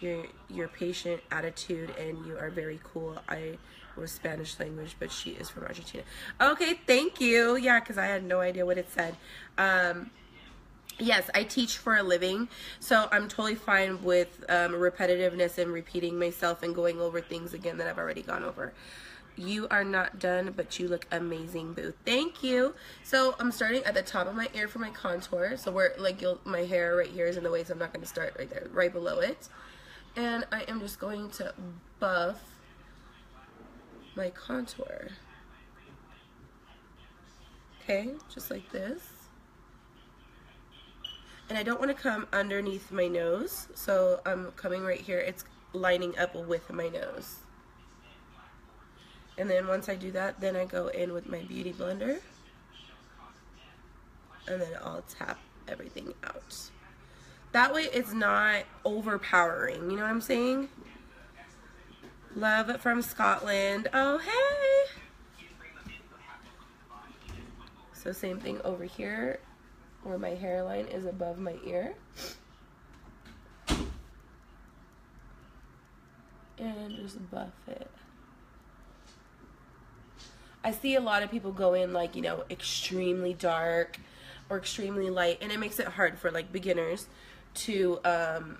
your your patient attitude and you are very cool. I was Spanish language, but she is from Argentina. Okay, thank you. Yeah, because I had no idea what it said. Um, yes, I teach for a living, so I'm totally fine with um, repetitiveness and repeating myself and going over things again that I've already gone over. You are not done, but you look amazing, boo. Thank you. So I'm starting at the top of my ear for my contour. So where like you'll, my hair right here is in the way, so I'm not going to start right there, right below it. And I am just going to buff my contour. Okay, just like this and I don't want to come underneath my nose so I'm coming right here. It's lining up with my nose. And then once I do that then I go in with my beauty blender. And then I'll tap everything out. That way it's not overpowering you know what I'm saying? Love from Scotland. Oh hey! So same thing over here where my hairline is above my ear. And just buff it. I see a lot of people go in like, you know, extremely dark or extremely light and it makes it hard for like beginners to um,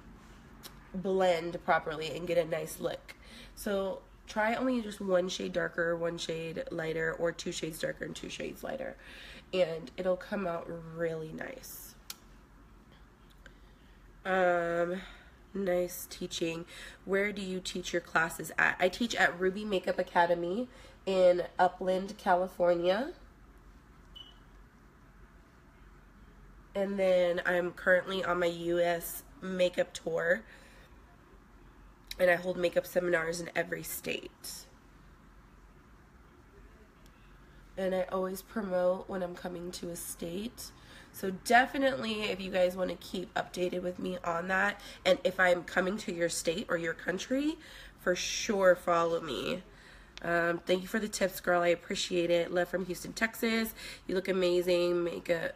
blend properly and get a nice look. So try only just one shade darker, one shade lighter, or two shades darker and two shades lighter and it'll come out really nice. Um, nice teaching. Where do you teach your classes at? I teach at Ruby Makeup Academy in Upland, California. And then I'm currently on my US makeup tour. And I hold makeup seminars in every state. And I always promote when I'm coming to a state. So definitely if you guys want to keep updated with me on that and if I'm coming to your state or your country, for sure follow me. Um, thank you for the tips, girl. I appreciate it. Love from Houston, Texas. You look amazing. Makeup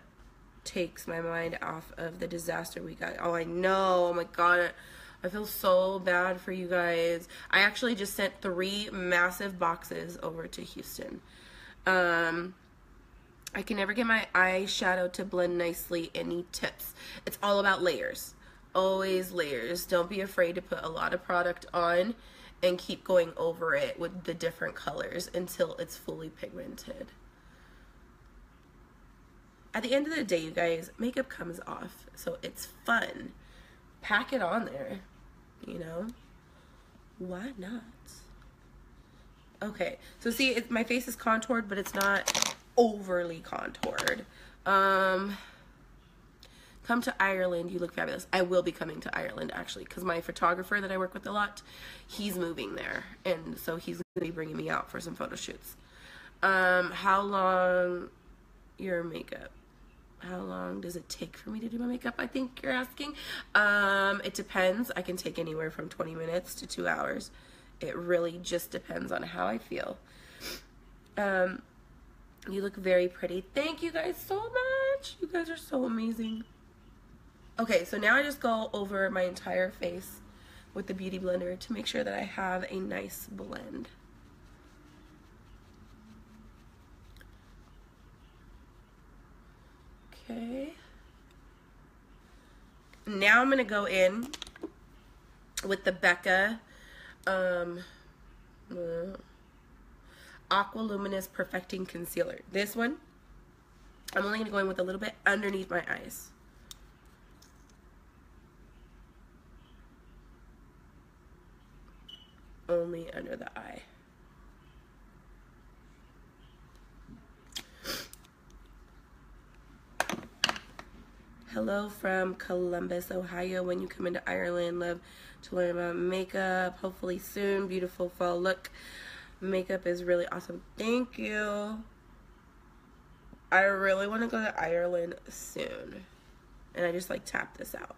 takes my mind off of the disaster we got. Oh, I know. Oh my God. I feel so bad for you guys. I actually just sent three massive boxes over to Houston. Um, I can never get my eyeshadow to blend nicely. Any tips? It's all about layers. Always layers. Don't be afraid to put a lot of product on and keep going over it with the different colors until it's fully pigmented. At the end of the day, you guys, makeup comes off, so it's fun. Pack it on there, you know? Why not? Okay, so see, it, my face is contoured, but it's not overly contoured. Um, come to Ireland, you look fabulous. I will be coming to Ireland, actually, because my photographer that I work with a lot, he's moving there, and so he's going to be bringing me out for some photo shoots. Um, how long your makeup? How long does it take for me to do my makeup? I think you're asking. Um, it depends. I can take anywhere from 20 minutes to two hours. It really just depends on how I feel. Um, you look very pretty. Thank you guys so much. You guys are so amazing. Okay, so now I just go over my entire face with the Beauty Blender to make sure that I have a nice blend. Okay. Now I'm going to go in with the Becca um, uh, Aqua Luminous Perfecting Concealer. This one, I'm only going to go in with a little bit underneath my eyes. Only under the eye. Hello from Columbus, Ohio. When you come into Ireland, love to learn about makeup. Hopefully soon. Beautiful fall look. Makeup is really awesome. Thank you. I really want to go to Ireland soon. And I just like tap this out.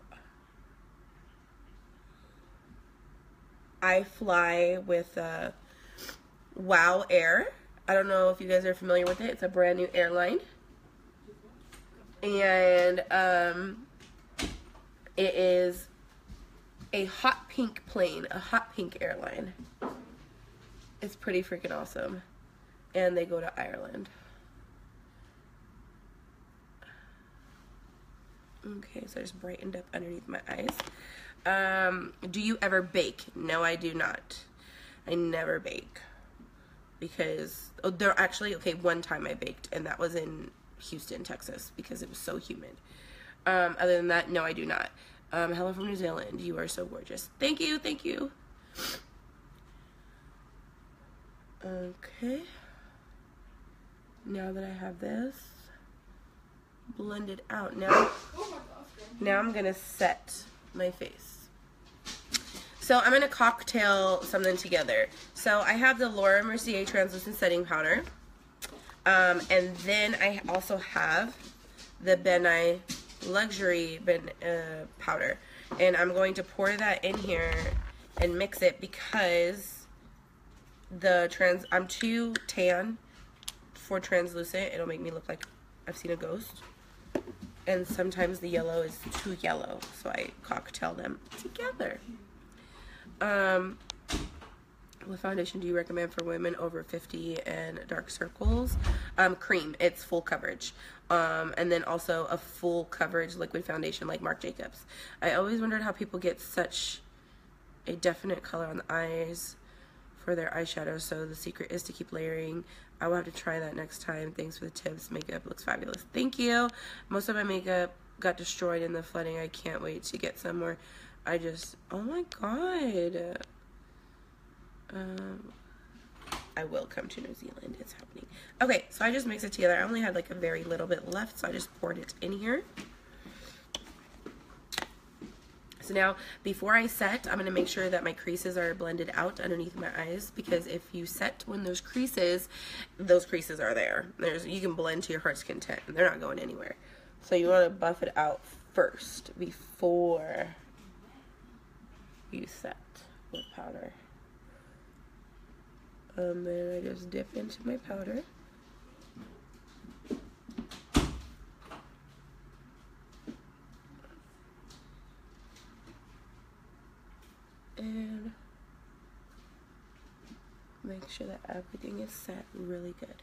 I fly with uh, Wow Air. I don't know if you guys are familiar with it. It's a brand new airline and um, it is a hot pink plane, a hot pink airline. It's pretty freaking awesome. And they go to Ireland. Okay, so I just brightened up underneath my eyes. Um, do you ever bake? No, I do not. I never bake. Because, oh, there actually, okay, one time I baked, and that was in Houston, Texas, because it was so humid. Um, other than that, no, I do not. Um, hello from New Zealand. You are so gorgeous. Thank you, thank you. Okay. Now that I have this blended out, now, now I'm going to set my face. So I'm going to cocktail something together. So I have the Laura Mercier Translucent Setting Powder. Um, and then I also have the Ben Luxury ben, uh, powder. And I'm going to pour that in here and mix it because the trans I'm too tan for translucent. It'll make me look like I've seen a ghost. And sometimes the yellow is too yellow, so I cocktail them together. Um, what foundation do you recommend for women over 50 and dark circles? Um, cream. It's full coverage. Um, and then also a full coverage liquid foundation like Marc Jacobs. I always wondered how people get such a definite color on the eyes for their eyeshadow. So the secret is to keep layering. I will have to try that next time. Thanks for the tips. Makeup looks fabulous. Thank you. Most of my makeup got destroyed in the flooding. I can't wait to get some more. I just, oh my god. Um, I will come to New Zealand. It's happening. Okay, so I just mix it together. I only had like a very little bit left, so I just poured it in here. So now, before I set, I'm going to make sure that my creases are blended out underneath my eyes because if you set when those creases, those creases are there. There's You can blend to your heart's content. and They're not going anywhere. So you want to buff it out first before you set with powder. Um, then I just dip into my powder. And make sure that everything is set really good.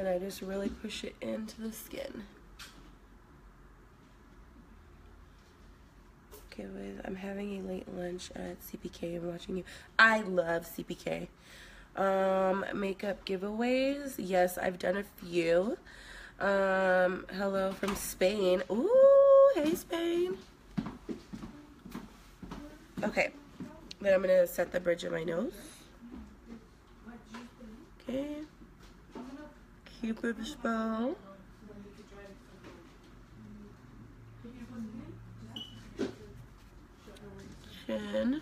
And I just really push it into the skin. Okay, guys, I'm having a late lunch at CPK. I'm watching you. I love CPK. Um, makeup giveaways. Yes, I've done a few. Um, hello from Spain. Ooh, hey Spain. Okay, then I'm gonna set the bridge of my nose. Okay. Cupid's bow. Chin.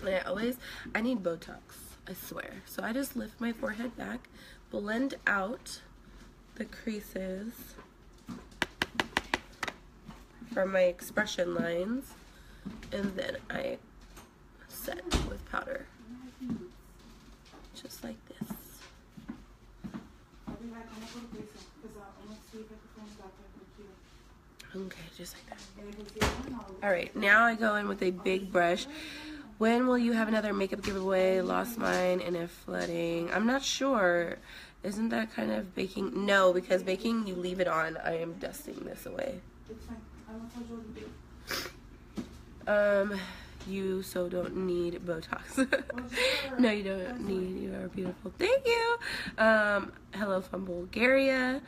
And I always, I need Botox, I swear. So I just lift my forehead back, blend out the creases from my expression lines, and then I set with powder just like this. Okay, just like that. Alright, now I go in with a big brush When will you have another makeup giveaway? Lost mine in a flooding. I'm not sure. Isn't that kind of baking? No, because baking, you leave it on. I am dusting this away. Um, you so don't need Botox. no, you don't need. You are beautiful. Thank you. Um, hello from Bulgaria.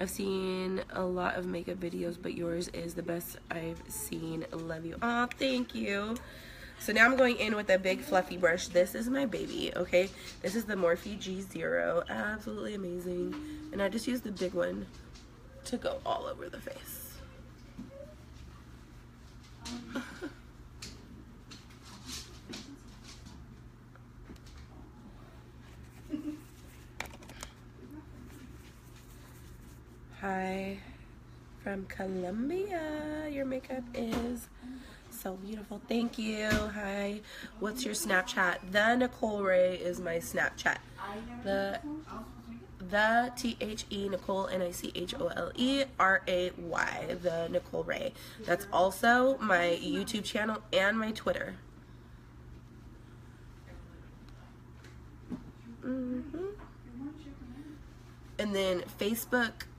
I've seen a lot of makeup videos, but yours is the best I've seen. Love you. Oh, thank you. So now I'm going in with a big fluffy brush. This is my baby, okay? This is the Morphe G0. Absolutely amazing. And I just use the big one to go all over the face. Hi from Colombia. Your makeup is so beautiful. Thank you. Hi. What's your Snapchat? The Nichole Ray is my Snapchat. The the T H E Nichole N I C H O L E R A Y. The Nichole Ray. That's also my YouTube channel and my Twitter. Mm -hmm. And then Facebook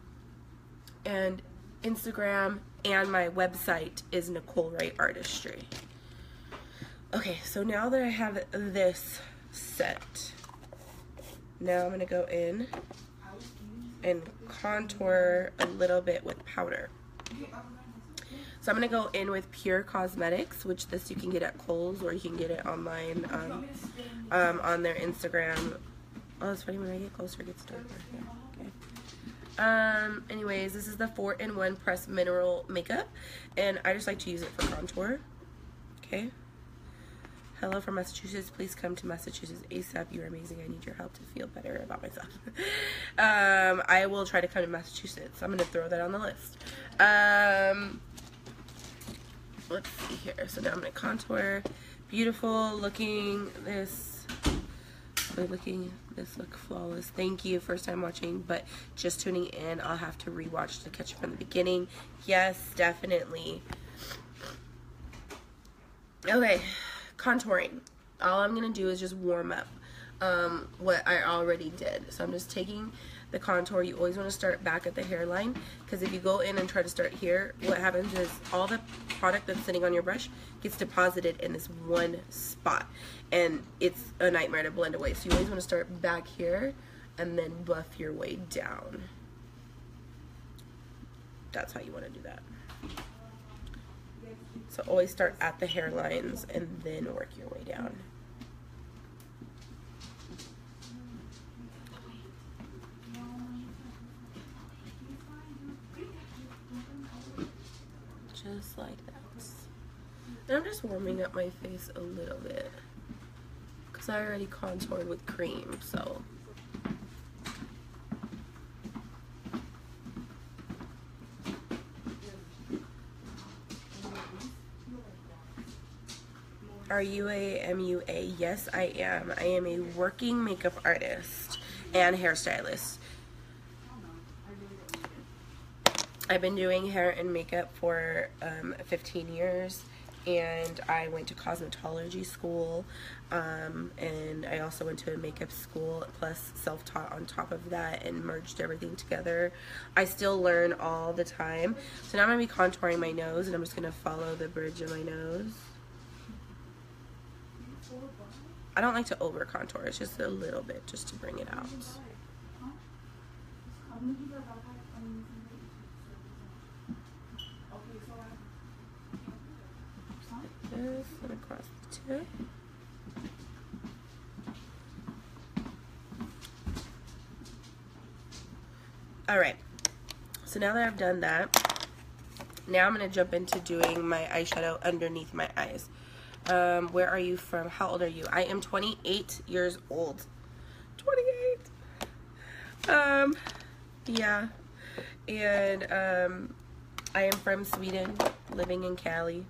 and Instagram and my website is Nichole Wright Artistry. Okay, so now that I have this set, now I'm going to go in and contour a little bit with powder. So I'm going to go in with Pure Cosmetics, which this you can get at Kohl's or you can get it online um, um, on their Instagram. Oh, it's funny when I get closer it gets darker. Yeah. Um, anyways, this is the 4-in-1 Press Mineral Makeup, and I just like to use it for contour. Okay. Hello from Massachusetts. Please come to Massachusetts ASAP. You are amazing. I need your help to feel better about myself. um, I will try to come to Massachusetts. I'm going to throw that on the list. Um, let's see here. So now I'm going to contour. Beautiful looking. This by looking this look flawless. Thank you first time watching but just tuning in I'll have to rewatch to catch up from the beginning. Yes definitely. Okay contouring. All I'm gonna do is just warm up um, what I already did. So I'm just taking the contour, you always want to start back at the hairline because if you go in and try to start here, what happens is all the product that's sitting on your brush gets deposited in this one spot and it's a nightmare to blend away. So you always want to start back here and then buff your way down. That's how you want to do that. So always start at the hairlines and then work your way down. Just like that. And I'm just warming up my face a little bit because I already contoured with cream, so. Are you a MUA? Yes, I am. I am a working makeup artist and hairstylist. I've been doing hair and makeup for um, 15 years and I went to cosmetology school um, and I also went to a makeup school plus self-taught on top of that and merged everything together. I still learn all the time. So now I'm going to be contouring my nose and I'm just going to follow the bridge of my nose. I don't like to over contour, it's just a little bit just to bring it out this and across the tip. Alright, so now that I've done that, now I'm to jump into doing my eyeshadow underneath my eyes. Um, where are you from? How old are you? I am 28 years old. 28! Um, yeah. And, um, I am from Sweden, living in Cali.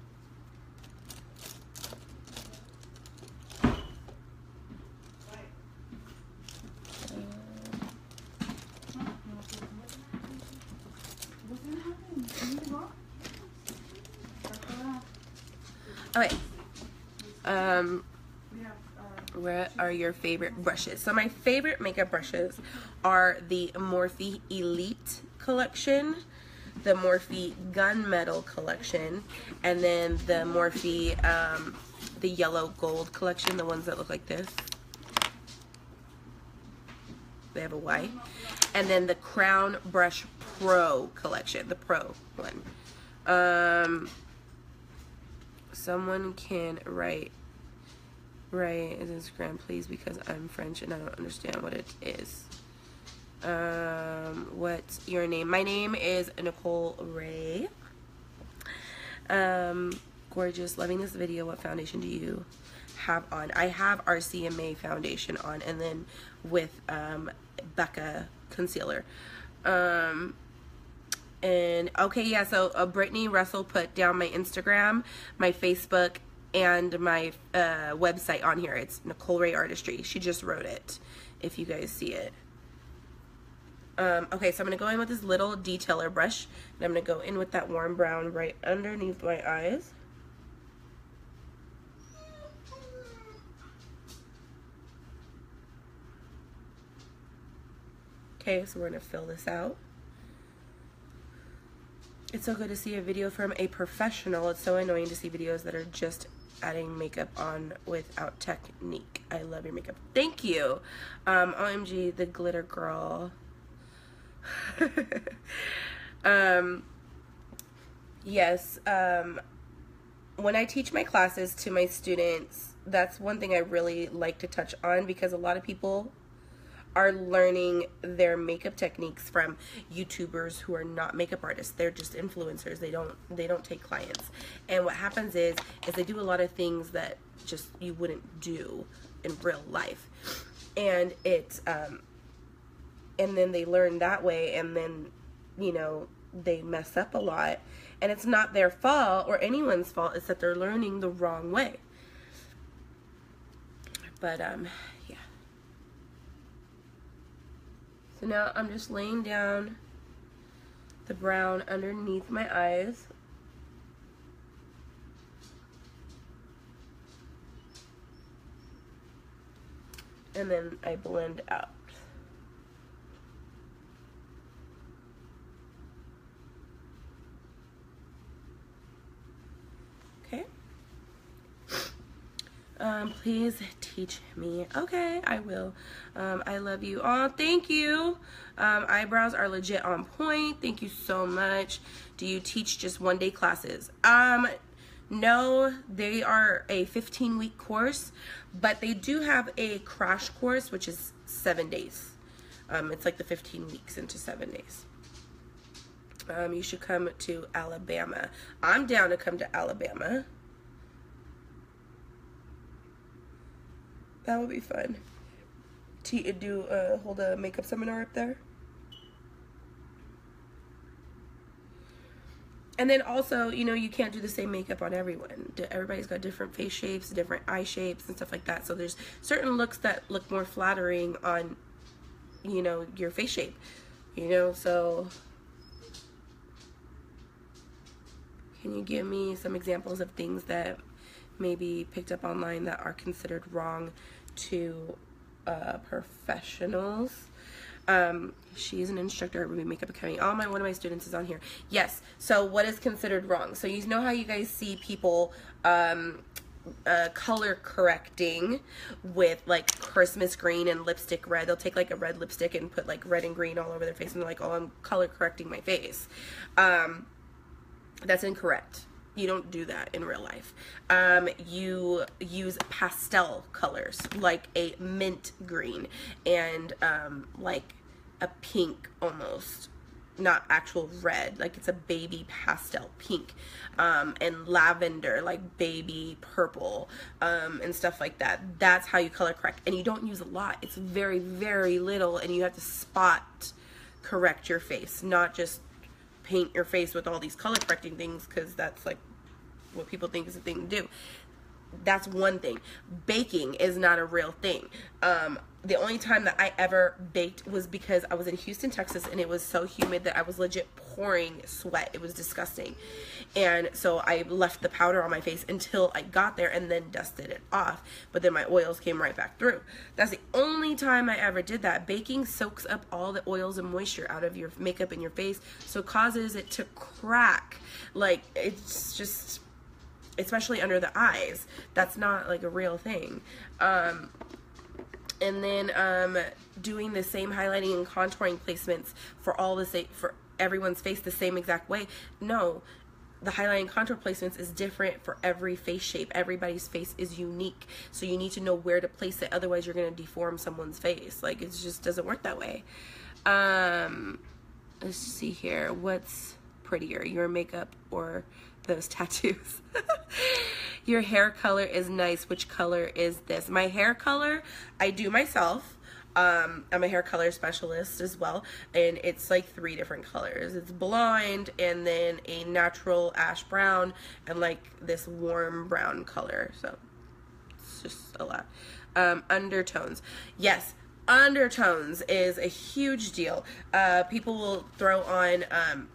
Okay. Um, what are your favorite brushes? So my favorite makeup brushes are the Morphe Elite collection, the Morphe Gunmetal collection, and then the Morphe um, the yellow gold collection, the ones that look like this. They have a Y. And then the Crown Brush Pro collection, the Pro one. Um, someone can write write in Instagram, please, because I'm French and I don't understand what it is. Um, what's your name? My name is Nichole Ray. Um, gorgeous. Loving this video. What foundation do you have on? I have RCMA foundation on and then with um, Becca concealer. Um, and okay, yeah, so uh, Brittany Russell put down my Instagram, my Facebook, and my uh, website on here. It's Nichole Ray Artistry. She just wrote it, if you guys see it. Um, okay, so I'm to go in with this little detailer brush, and I'm to go in with that warm brown right underneath my eyes. Okay, so we're to fill this out. It's so good to see a video from a professional. It's so annoying to see videos that are just adding makeup on without technique. I love your makeup. Thank you. Um, OMG, the glitter girl. um, yes, um, when I teach my classes to my students, that's one thing I really like to touch on because a lot of people are learning their makeup techniques from YouTubers who are not makeup artists. They're just influencers. They don't they don't take clients. And what happens is is they do a lot of things that just you wouldn't do in real life. And it's um and then they learn that way and then you know they mess up a lot and it's not their fault or anyone's fault it's that they're learning the wrong way but um So now I'm just laying down the brown underneath my eyes. And then I blend out. Um, please teach me. Okay, I will. Um, I love you. Oh, thank you. Um, eyebrows are legit on point. Thank you so much. Do you teach just one day classes? Um, no, they are a 15 week course, but they do have a crash course, which is seven days. Um, it's like the 15 weeks into seven days. Um, you should come to Alabama. I'm down to come to Alabama. That would be fun. To do uh, hold a makeup seminar up there. And then also, you know, you can't do the same makeup on everyone. Everybody's got different face shapes, different eye shapes, and stuff like that. So there's certain looks that look more flattering on, you know, your face shape. You know, so can you give me some examples of things that maybe picked up online that are considered wrong to uh, professionals. Um, she's an instructor at Ruby Makeup Academy. All my one of my students is on here. Yes. So what is considered wrong? So you know how you guys see people um, uh, color correcting with like Christmas green and lipstick red. They'll take like a red lipstick and put like red and green all over their face, and they're like, "Oh, I'm color correcting my face." Um, that's incorrect you don't do that in real life. Um, you use pastel colors like a mint green and um, like a pink almost not actual red like it's a baby pastel pink um, and lavender like baby purple um, and stuff like that. That's how you color correct. And you don't use a lot. It's very very little and you have to spot correct your face not just paint your face with all these color correcting things because that's like what people think is a thing to do. That's one thing. Baking is not a real thing. Um, the only time that I ever baked was because I was in Houston, Texas, and it was so humid that I was legit pouring sweat. It was disgusting. And so I left the powder on my face until I got there and then dusted it off. But then my oils came right back through. That's the only time I ever did that. Baking soaks up all the oils and moisture out of your makeup in your face, so causes it to crack. Like, it's just especially under the eyes. That's not like a real thing. Um, and then um, doing the same highlighting and contouring placements for all the same for everyone's face the same exact way. No, the highlighting contour placements is different for every face shape. Everybody's face is unique. So you need to know where to place it. Otherwise, you're going to deform someone's face. Like, it just doesn't work that way. Um, let's see here. What's prettier, your makeup or those tattoos? your hair color is nice. Which color is this? My hair color, I do myself. Um, I'm a hair color specialist as well, and it's like three different colors. It's blonde, and then a natural ash brown, and like this warm brown color. So it's just a lot. Um, undertones. Yes, undertones is a huge deal. Uh, people will throw on um,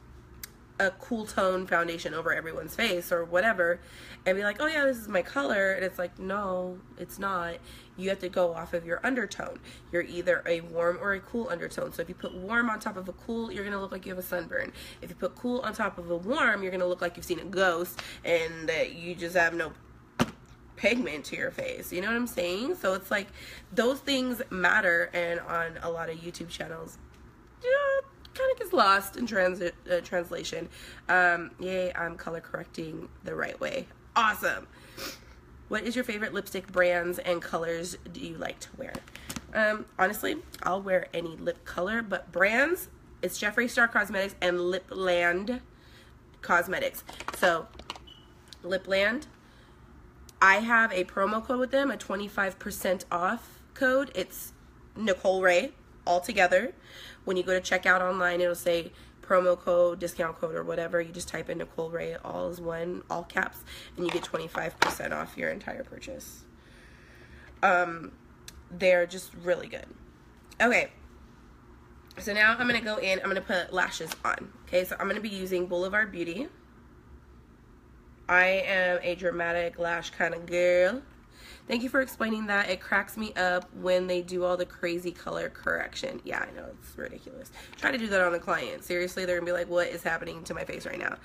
a cool tone foundation over everyone's face or whatever and be like, oh yeah, this is my color. And it's like, no, it's not. You have to go off of your undertone. You're either a warm or a cool undertone. So if you put warm on top of a cool, you're going to look like you have a sunburn. If you put cool on top of a warm, you're going to look like you've seen a ghost and that you just have no pigment to your face. You know what I'm saying? So it's like those things matter. And on a lot of YouTube channels, yeah, kind of gets lost in transit uh, translation. Um, yay, I'm color correcting the right way. Awesome. What is your favorite lipstick brands and colors do you like to wear? Um, honestly, I'll wear any lip color, but brands, it's Jeffree Star Cosmetics and Lipland Cosmetics. So, Lipland, I have a promo code with them, a 25% off code. It's Nichole Ray all together. When you go to checkout online, it'll say promo code, discount code, or whatever. You just type in Nichole Ray, all is one, all caps, and you get 25% off your entire purchase. Um, they're just really good. Okay, so now I'm going to go in, I'm going to put lashes on. Okay, so I'm going to be using Boulevard Beauty. I am a dramatic lash kind of girl. Thank you for explaining that. It cracks me up when they do all the crazy color correction. Yeah, I know. It's ridiculous. Try to do that on a client. Seriously, they're to be like, what is happening to my face right now?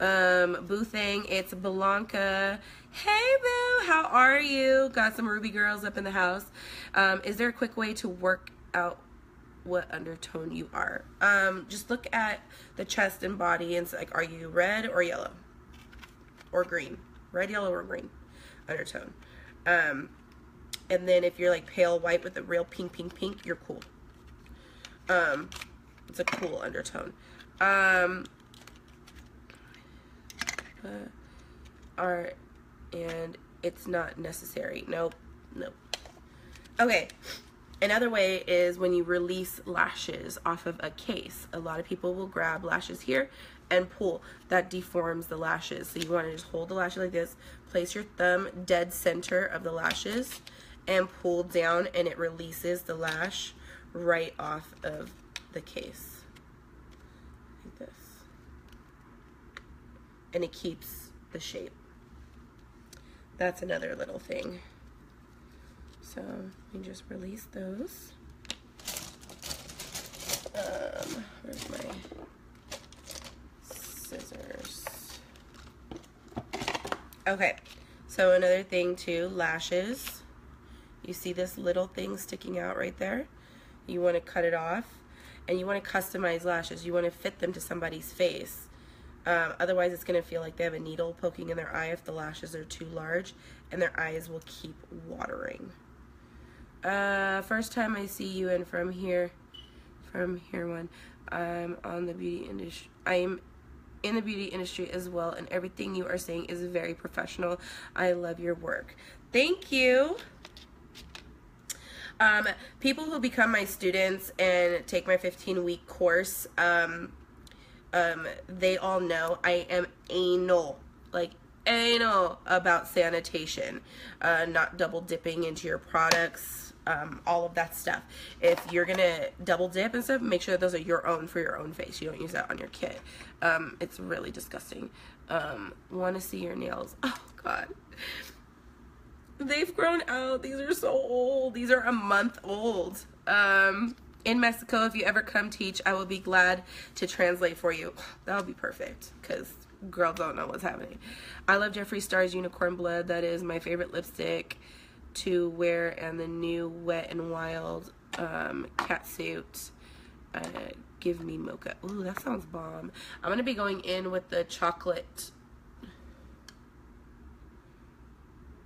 Um, Boo Thing, it's Blanca. Hey, Boo, how are you? Got some Ruby girls up in the house. Um, is there a quick way to work out what undertone you are? Um, just look at the chest and body and it's like, are you red or yellow? Or green? Red, yellow, or green undertone. Um, and then if you're like pale white with a real pink, pink, pink, you're cool. Um, it's a cool undertone. Um, uh, are, and it's not necessary. Nope, nope. Okay, another way is when you release lashes off of a case. A lot of people will grab lashes here and pull. That deforms the lashes. So you want to just hold the lashes like this, place your thumb dead center of the lashes, and pull down and it releases the lash right off of the case. Like this. And it keeps the shape. That's another little thing. So you just release those. Um, where's my scissors. Okay, so another thing too, lashes. You see this little thing sticking out right there? You want to cut it off and you want to customize lashes. You want to fit them to somebody's face. Um, otherwise, it's going to feel like they have a needle poking in their eye if the lashes are too large and their eyes will keep watering. Uh, first time I see you and from here, from here one, I'm on the beauty industry. I'm in the beauty industry as well, and everything you are saying is very professional. I love your work. Thank you. Um, people who become my students and take my 15 week course, um, um, they all know I am anal, like anal about sanitation, uh, not double dipping into your products, um, all of that stuff. If you're gonna double dip and stuff, make sure those are your own for your own face. You don't use that on your kit. Um, it's really disgusting. Um, Want to see your nails? Oh God, they've grown out. These are so old. These are a month old. Um, in Mexico, if you ever come teach, I will be glad to translate for you. That'll be perfect because girls don't know what's happening. I love Jeffree Star's Unicorn Blood. That is my favorite lipstick to wear, and the new Wet and Wild um, cat suit. Uh, give me mocha. Ooh, that sounds bomb. I'm gonna be going in with the chocolate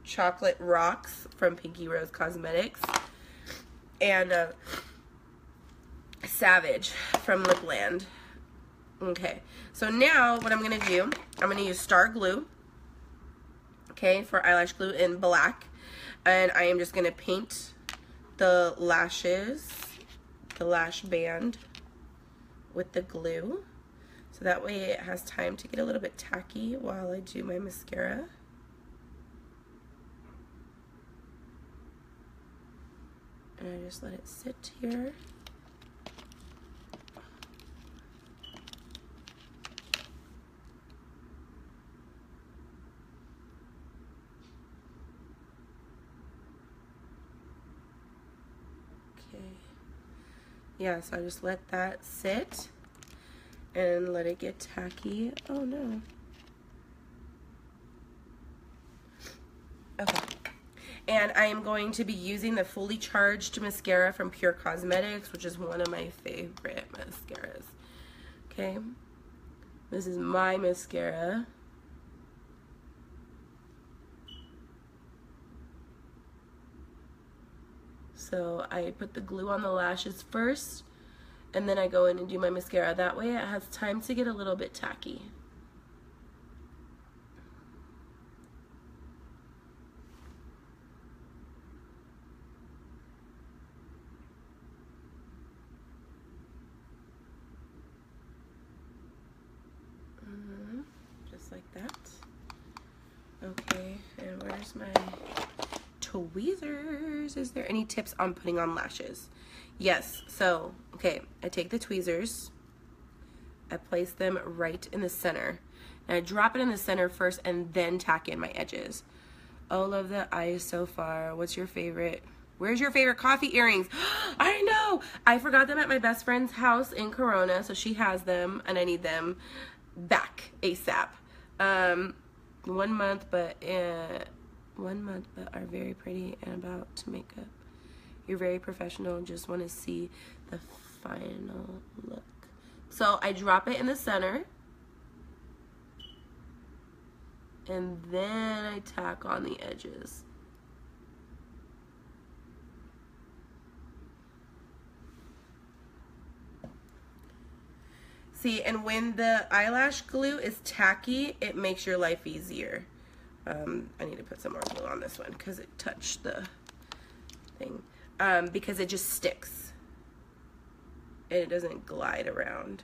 chocolate rocks from Pinky Rose Cosmetics and uh, Savage from Lipland. Okay, so now what I'm going to do, I'm going to use Star Glue, okay, for eyelash glue in black. And I am just going to paint the lashes, the lash band with the glue. So that way it has time to get a little bit tacky while I do my mascara. And I just let it sit here. Yeah, so I just let that sit and let it get tacky. Oh no. Okay. And I am going to be using the Fully Charged Mascara from Pure Cosmetics, which is one of my favorite mascaras. Okay. This is my mascara. So I put the glue on the lashes first and then I go in and do my mascara. That way it has time to get a little bit tacky. Mm-hmm. Just like that. Okay, and where's my tweezers. Is there any tips on putting on lashes? Yes. So, okay, I take the tweezers. I place them right in the center. And I drop it in the center first and then tack in my edges. Oh, love the eyes so far. What's your favorite? Where's your favorite coffee earrings? I know. I forgot them at my best friend's house in Corona, so she has them, and I need them back ASAP. Um, one month, but uh, one month but are very pretty and about to make up. You're very professional just want to see the final look. So I drop it in the center. And then I tack on the edges. See, and when the eyelash glue is tacky, it makes your life easier. Um, I need to put some more glue on this one because it touched the thing. Um, because it just sticks. And it doesn't glide around.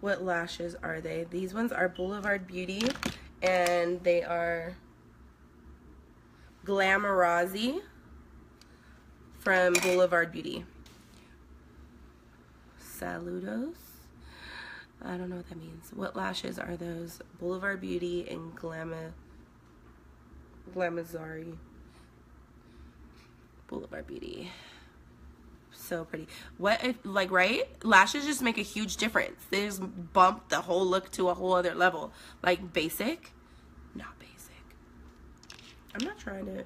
What lashes are they? These ones are Boulevard Beauty and they are Glamorazzi from Boulevard Beauty. Saludos. I don't know what that means. What lashes are those? Boulevard Beauty and Glama, Glamazari. Boulevard Beauty. So pretty. What if, like, right? Lashes just make a huge difference. They just bump the whole look to a whole other level. Like, basic? Not basic. I'm not trying to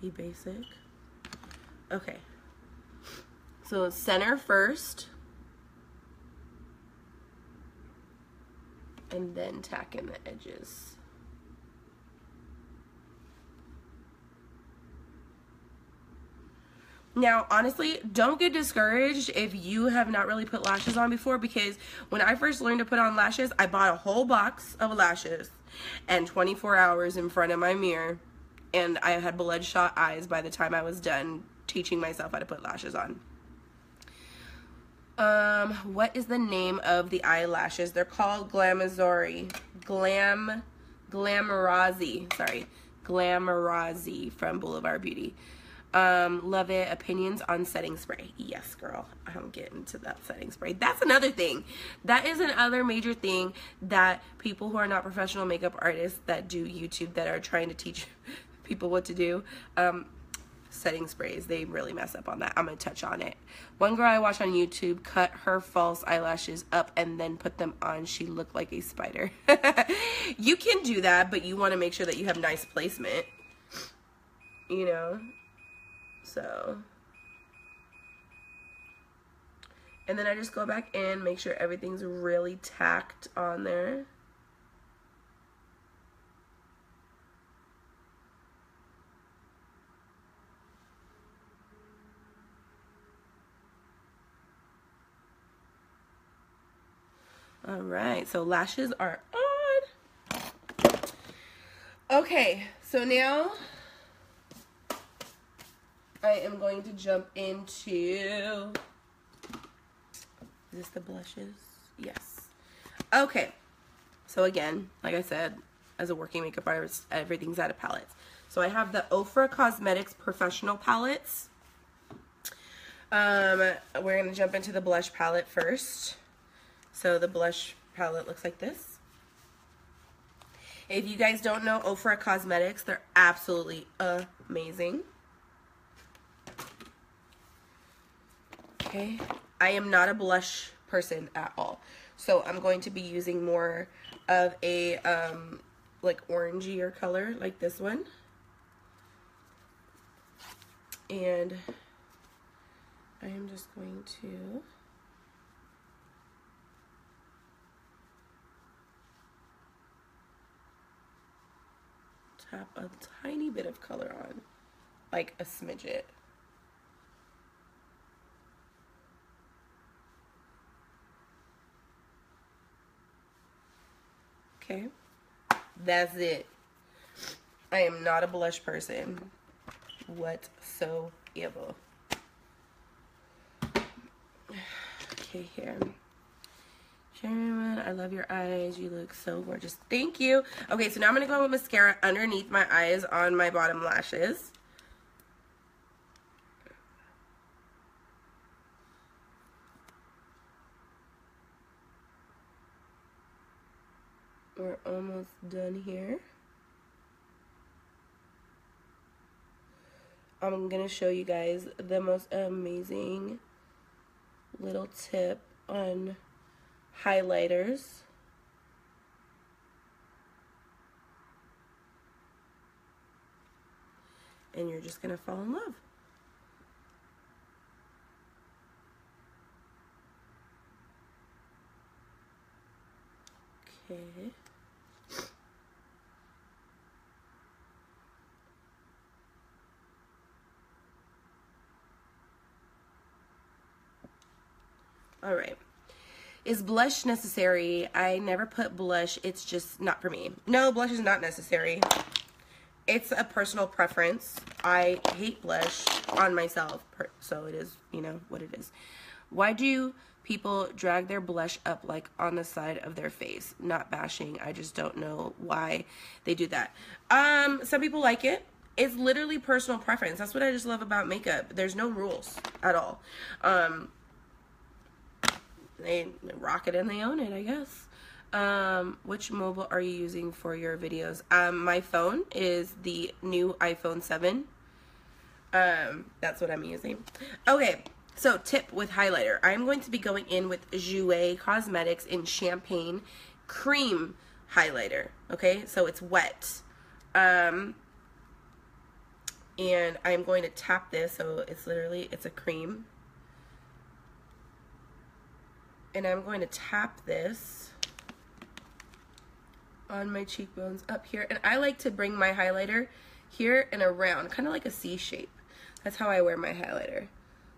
be basic. Okay. So center first. And then tack in the edges. Now, honestly, don't get discouraged if you have not really put lashes on before because when I first learned to put on lashes, I bought a whole box of lashes and 24 hours in front of my mirror and I had bloodshot eyes by the time I was done teaching myself how to put lashes on. Um, what is the name of the eyelashes? They're called Glamazori. Glam Glamorazzi, sorry, Glamorazzi from Boulevard Beauty. Um, love it. Opinions on setting spray. Yes, girl. I'm getting to that setting spray. That's another thing. That is another major thing that people who are not professional makeup artists that do YouTube that are trying to teach people what to do. Um, setting sprays. They really mess up on that. I'm going to touch on it. One girl I watched on YouTube cut her false eyelashes up and then put them on. She looked like a spider. you can do that, but you want to make sure that you have nice placement. You know? So. And then I just go back in, make sure everything's really tacked on there. All right, so lashes are on. Okay, so now I am going to jump into, is this the blushes? Yes. Okay, so again, like I said, as a working makeup artist, everything's out of palettes. So I have the Ofra Cosmetics Professional Palettes. Um, we're going to jump into the blush palette first. So the blush palette looks like this. If you guys don't know Ofra Cosmetics, they're absolutely amazing. Okay, I am not a blush person at all. So I'm going to be using more of a um, like orangier color like this one. And I am just going to tap a tiny bit of color on, like a smidget. Okay, that's it. I am not a blush person whatsoever. Okay, here. Sharon, I love your eyes. You look so gorgeous. Thank you. Okay, so now I'm going to go with mascara underneath my eyes on my bottom lashes. We're almost done here. I'm going to show you guys the most amazing little tip on highlighters. And you're just going to fall in love. Okay. All right. Is blush necessary? I never put blush. It's just not for me. No, blush is not necessary. It's a personal preference. I hate blush on myself, so it is, you know, what it is. Why do people drag their blush up like on the side of their face? Not bashing. I just don't know why they do that. Um, some people like it. It's literally personal preference. That's what I just love about makeup. There's no rules at all. Um, they rock it and they own it, I guess. Um, which mobile are you using for your videos? Um, my phone is the new iPhone 7. Um, that's what I'm using. Okay, so tip with highlighter. I'm going to be going in with Jouer Cosmetics in Champagne Cream Highlighter. Okay, so it's wet. Um, and I'm going to tap this, so it's literally, it's a cream and I'm going to tap this on my cheekbones up here. And I like to bring my highlighter here and around, kind of like a C shape. That's how I wear my highlighter.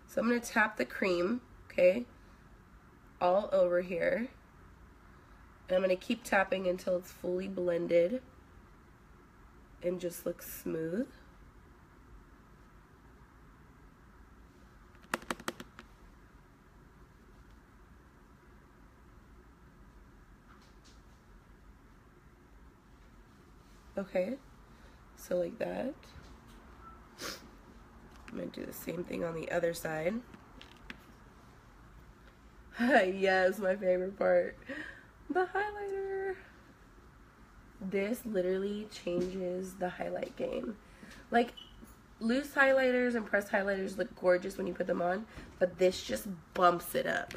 So I'm going to tap the cream, okay, all over here. And I'm going to keep tapping until it's fully blended and just looks smooth. Okay, so like that. I'm gonna do the same thing on the other side. yes, my favorite part. The highlighter. This literally changes the highlight game. Like, loose highlighters and pressed highlighters look gorgeous when you put them on, but this just bumps it up.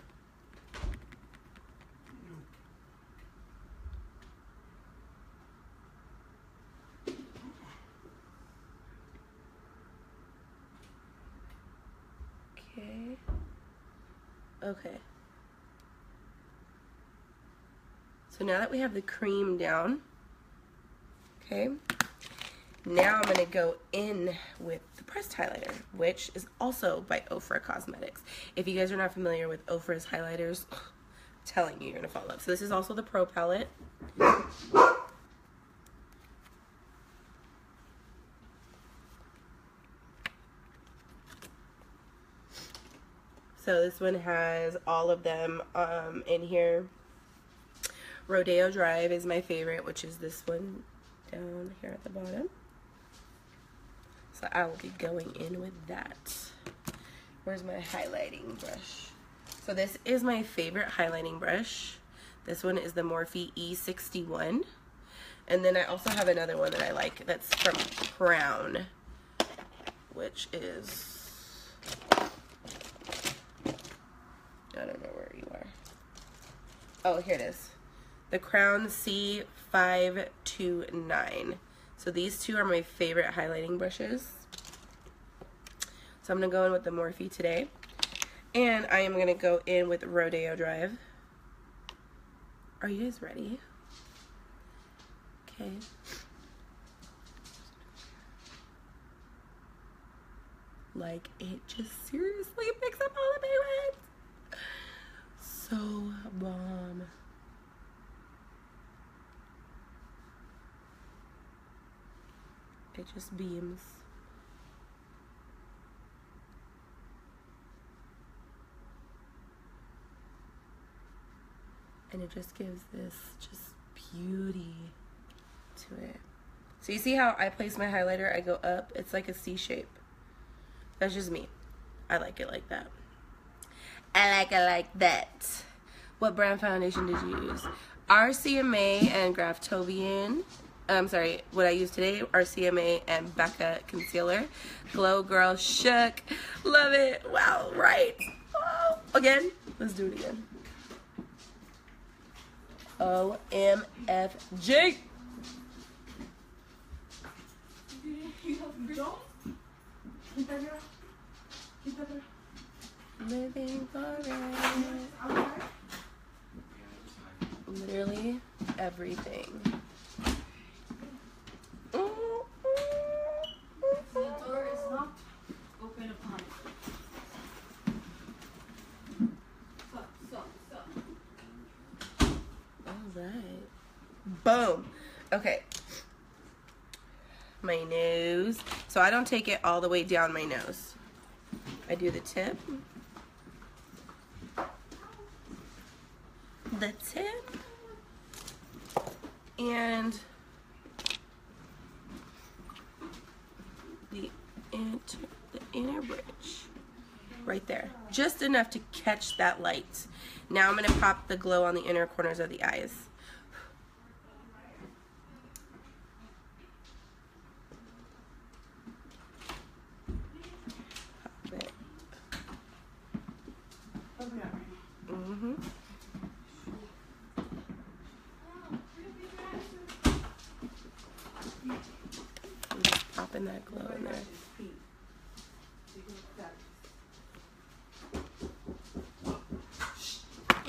Okay. Okay. So now that we have the cream down, okay, now I'm going to go in with the pressed highlighter, which is also by Ofra Cosmetics. If you guys are not familiar with Ofra's highlighters, I'm telling you, you're going to fall in love. So this is also the Pro Palette. So this one has all of them um, in here. Rodeo Drive is my favorite, which is this one down here at the bottom. So I will be going in with that. Where's my highlighting brush? So this is my favorite highlighting brush. This one is the Morphe E61. And then I also have another one that I like that's from Crown, which is I don't know where you are. Oh, here it is. The Crown C529. So these two are my favorite highlighting brushes. So I'm going to go in with the Morphe today. And I am going to go in with Rodeo Drive. Are you guys ready? Okay. Like, it just seriously picks up all the pigments so bomb. It just beams. And it just gives this just beauty to it. So you see how I place my highlighter, I go up, it's like a C shape. That's just me. I like it like that. I like it like that. What brand foundation did you use? RCMA and Graftobian. I'm sorry, what I used today, RCMA and Becca Concealer. Glow Girl Shook. Love it. Wow, right. Oh, again. Let's do it again. OMFG. Living forever. Literally everything. The door is not open upon So, so, so. Alright. Boom. Okay. My nose. So I don't take it all the way down my nose. I do the tip. The tip. And the inter, the inner bridge. Right there. Just enough to catch that light. Now I'm going to pop the glow on the inner corners of the eyes. Mm-hmm. I'm just popping that glow in there.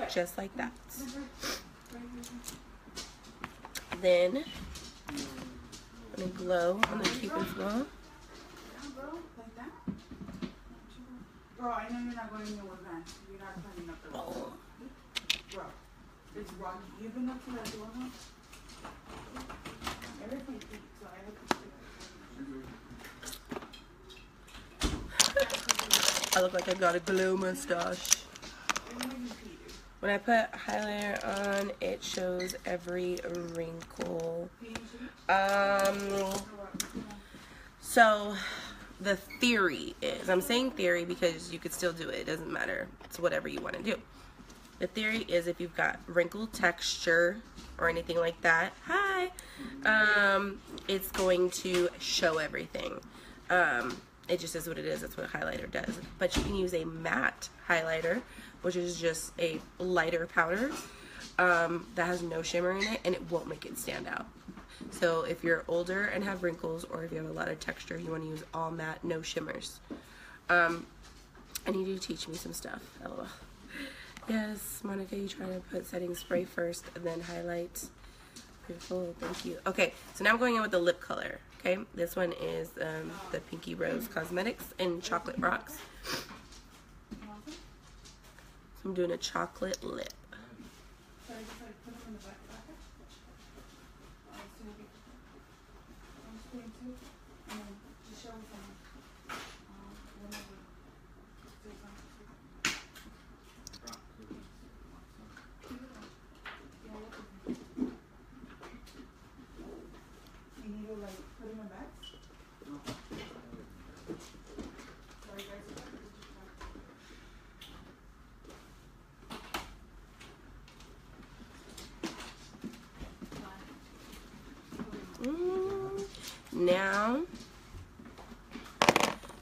Just like that. Then I'm gonna glow on the cupid's bow. Bro, I know you're not going anywhere, man. You're not climbing up the wall. Oh. Bro, it's rocky. You've been up to that door, huh lift my feet, so I have to stick I look like I got a glow mustache. when I put highlighter on, it shows every wrinkle. Um, so the theory is, I'm saying theory because you could still do it. It doesn't matter. It's whatever you want to do. The theory is if you've got wrinkle texture or anything like that, hi, um, it's going to show everything. Um, it just is what it is. That's what a highlighter does. But you can use a matte highlighter, which is just a lighter powder um, that has no shimmer in it, and it won't make it stand out. So if you're older and have wrinkles, or if you have a lot of texture, you want to use all matte, no shimmers. Um, I need you to teach me some stuff. LOL. Yes, Monica, you try to put setting spray first and then highlight. Beautiful, thank you. Okay, so now I'm going in with the lip color. Okay, this one is um, the Pinky Rose Cosmetics in Chocolate Rocks. So I'm doing a chocolate lip. Sorry, sorry, put them in the back bracket. Uh, so we- I'm just going to, and then just show them, uh, whenever. So it's not- Yeah, what is it? You need to like put them in bags? Sorry guys. Mm, now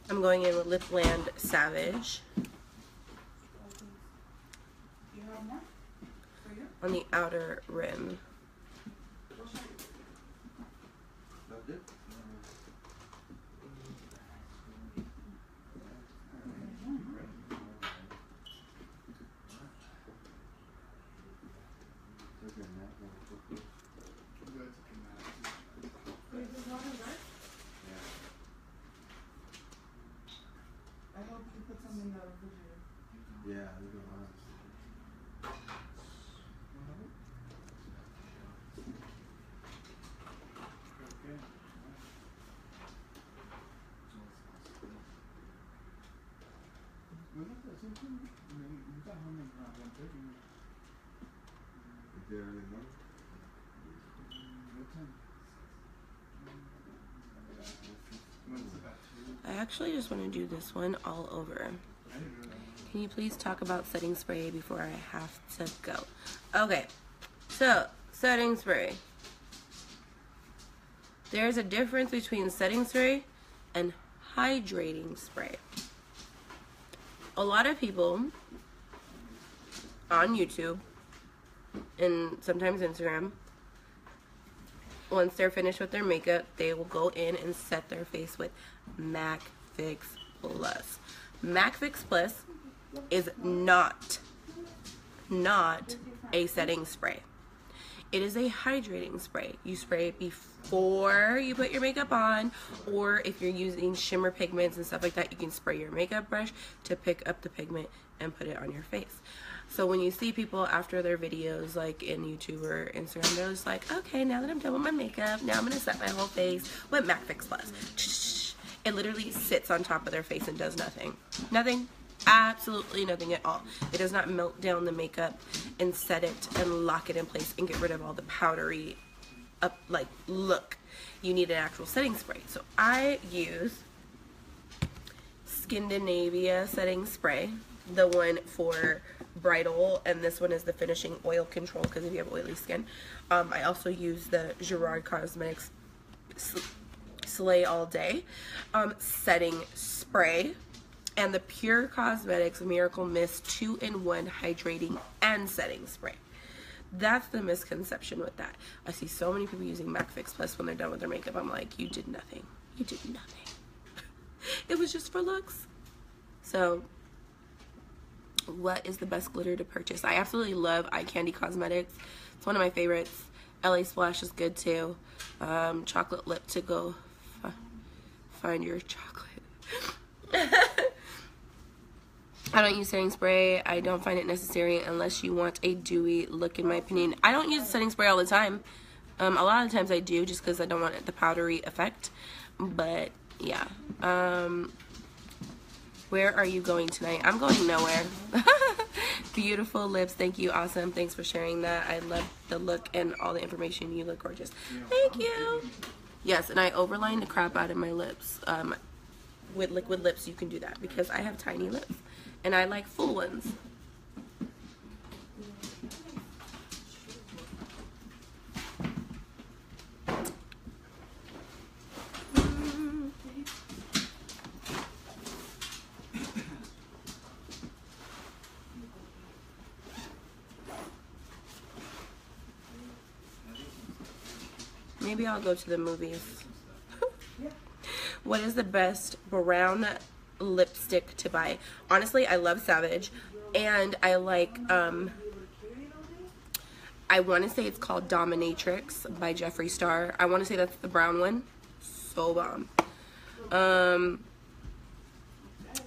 I'm going in with Lipland Savage You have more? For you? on the outer rim. We'll show you. That's it? Wait, this water right? I hope you put some in the refrigerator. Yeah, there's a lot. Is there any more? I actually just want to do this one all over. Can you please talk about setting spray before I have to go? Okay, so setting spray. There's a difference between setting spray and hydrating spray. A lot of people on YouTube and sometimes Instagram, once they're finished with their makeup, they will go in and set their face with MAC Fix Plus. MAC Fix Plus is not not a setting spray. It is a hydrating spray. You spray it before you put your makeup on, or if you're using shimmer pigments and stuff like that, you can spray your makeup brush to pick up the pigment and put it on your face. So when you see people after their videos, like in YouTube or Instagram, they're just like, okay, now that I'm done with my makeup, now I'm gonna set my whole face with MAC Fix Plus. It literally sits on top of their face and does nothing. Nothing. Absolutely nothing at all. It does not melt down the makeup and set it and lock it in place and get rid of all the powdery up like look. You need an actual setting spray. So I use Skindinavia setting spray, the one for bridal, and this one is the finishing oil control because if you have oily skin. Um, I also use the Gerard Cosmetics Slay All Day um, setting spray and the Pure Cosmetics Miracle Mist 2 in 1 hydrating and setting spray. That's the misconception with that. I see so many people using MAC Fix Plus when they're done with their makeup. I'm like, you did nothing. You did nothing. it was just for looks. So, what is the best glitter to purchase? I absolutely love Eye Candy Cosmetics. It's one of my favorites. LA Splash is good too. Um, chocolate lip to go fi- find your chocolate. I don't use setting spray. I don't find it necessary unless you want a dewy look, in my opinion. I don't use setting spray all the time. Um, a lot of times I do just because I don't want the powdery effect. But yeah. Um, where are you going tonight? I'm going nowhere. Beautiful lips. Thank you. Awesome. Thanks for sharing that. I love the look and all the information. You look gorgeous. Thank you. Yes, and I overline the crap out of my lips. Um, with liquid lips, you can do that because I have tiny lips and I like full ones. Maybe I'll go to the movies. what is the best brown lipstick to buy? Honestly, I love Savage, and I like. Um, I want to say it's called Dominatrix by Jeffree Star. I want to say that's the brown one. So bomb. Um,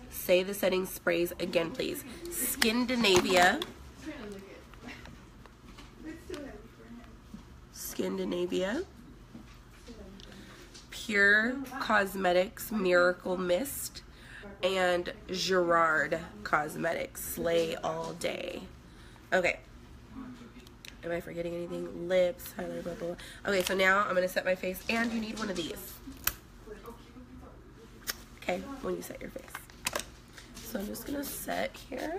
say the setting sprays again, please. Skindinavia. Skindinavia. Pure Cosmetics Miracle Mist and Gerard Cosmetics Slay All Day. Okay. Am I forgetting anything? Lips, highlighter, blah, blah, blah. Okay, so now I'm going to set my face, and you need one of these. Okay, when you set your face. So I'm just going to set here.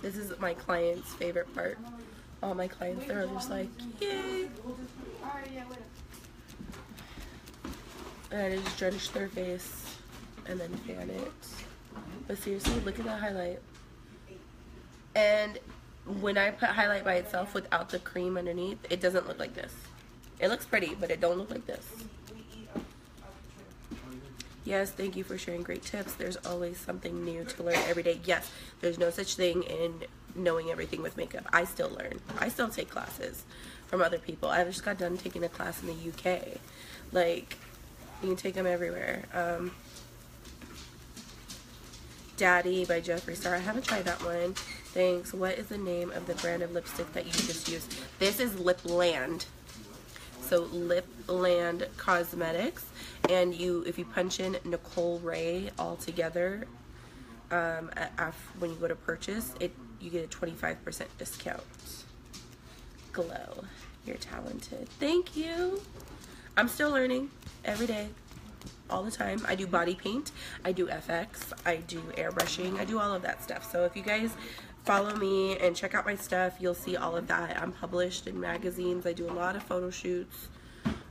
This is my client's favorite part. All my clients, they're just like, yay. And I just drench their face and then fan it. But seriously, look at that highlight. And when I put highlight by itself without the cream underneath, it doesn't look like this. It looks pretty, but it don't look like this. Yes, thank you for sharing great tips. There's always something new to learn every day. Yes, there's no such thing in knowing everything with makeup. I still learn. I still take classes from other people. I just got done taking a class in the UK. Like, you can take them everywhere. Um, Daddy by Jeffree Star. I haven't tried that one. Thanks. What is the name of the brand of lipstick that you just used? This is Lipland. So Lipland Cosmetics, and you if you punch in Nichole Ray all together, um, when you go to purchase it, you get a twenty five percent discount. Glow, you're talented. Thank you. I'm still learning every day, all the time. I do body paint, I do FX, I do airbrushing, I do all of that stuff. So if you guys follow me and check out my stuff, you'll see all of that. I'm published in magazines. I do a lot of photo shoots,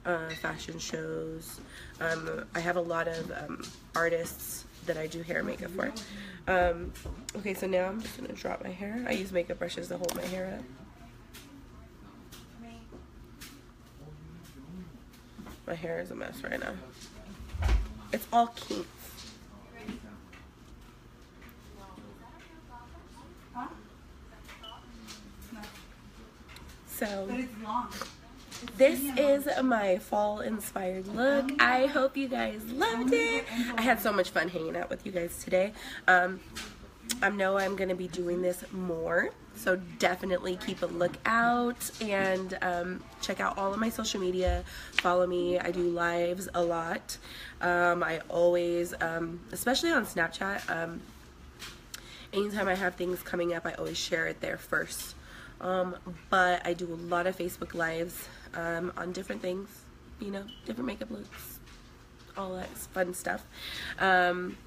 uh, fashion shows. Um, I have a lot of um, artists that I do hair and makeup for. Um, okay, so now I'm just gonna drop my hair. I use makeup brushes to hold my hair up. My hair is a mess right now. It's all kinks. So But it's long. This is my fall inspired look. I hope you guys loved it. I had so much fun hanging out with you guys today. Um, I know I'm going to be doing this more, so definitely keep a lookout and um, check out all of my social media. Follow me. I do lives a lot. Um, I always, um, especially on Snapchat, um, anytime I have things coming up, I always share it there first. Um, but I do a lot of Facebook lives um, on different things, you know, different makeup looks, all that fun stuff. Um,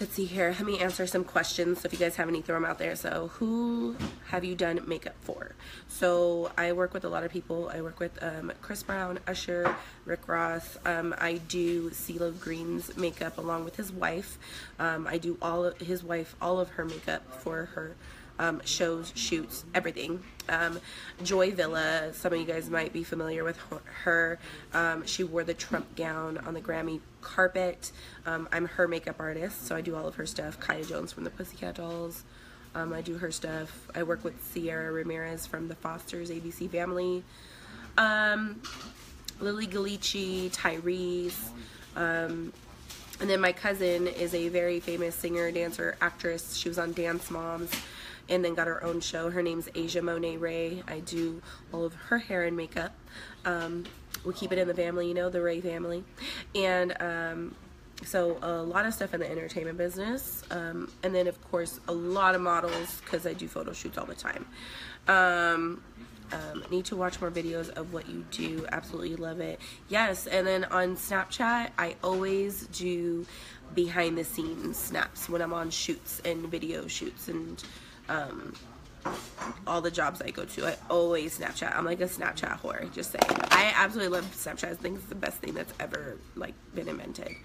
let's see here. Let me answer some questions. So if you guys have any, throw them out there. So who have you done makeup for? So I work with a lot of people. I work with um, Chris Brown, Usher, Rick Ross. Um, I do CeeLo Green's makeup along with his wife. Um, I do all of his wife, all of her makeup for her um, shows, shoots, everything. Um, Joy Villa, some of you guys might be familiar with her. Um, she wore the Trump gown on the Grammy carpet. Um, I'm her makeup artist, so I do all of her stuff. Kaya Jones from the Pussycat Dolls. Um, I do her stuff. I work with Cierra Ramirez from the Fosters ABC family. Um, Lilly Ghalichi, Tyrese. And then my cousin is a very famous singer, dancer, actress. She was on Dance Moms and then got her own show. Her name's Asia Monet Ray. I do all of her hair and makeup. Um, we keep it in the family, you know, the Ray family. And um, so a lot of stuff in the entertainment business. Um, and then, of course, a lot of models because I do photo shoots all the time. Um, um, need to watch more videos of what you do. Absolutely love it. Yes, and then on Snapchat, I always do behind the scenes snaps when I'm on shoots and video shoots and um, all the jobs I go to. I always Snapchat. I'm like a Snapchat whore. Just saying. I absolutely love Snapchat. I think it's the best thing that's ever like been invented.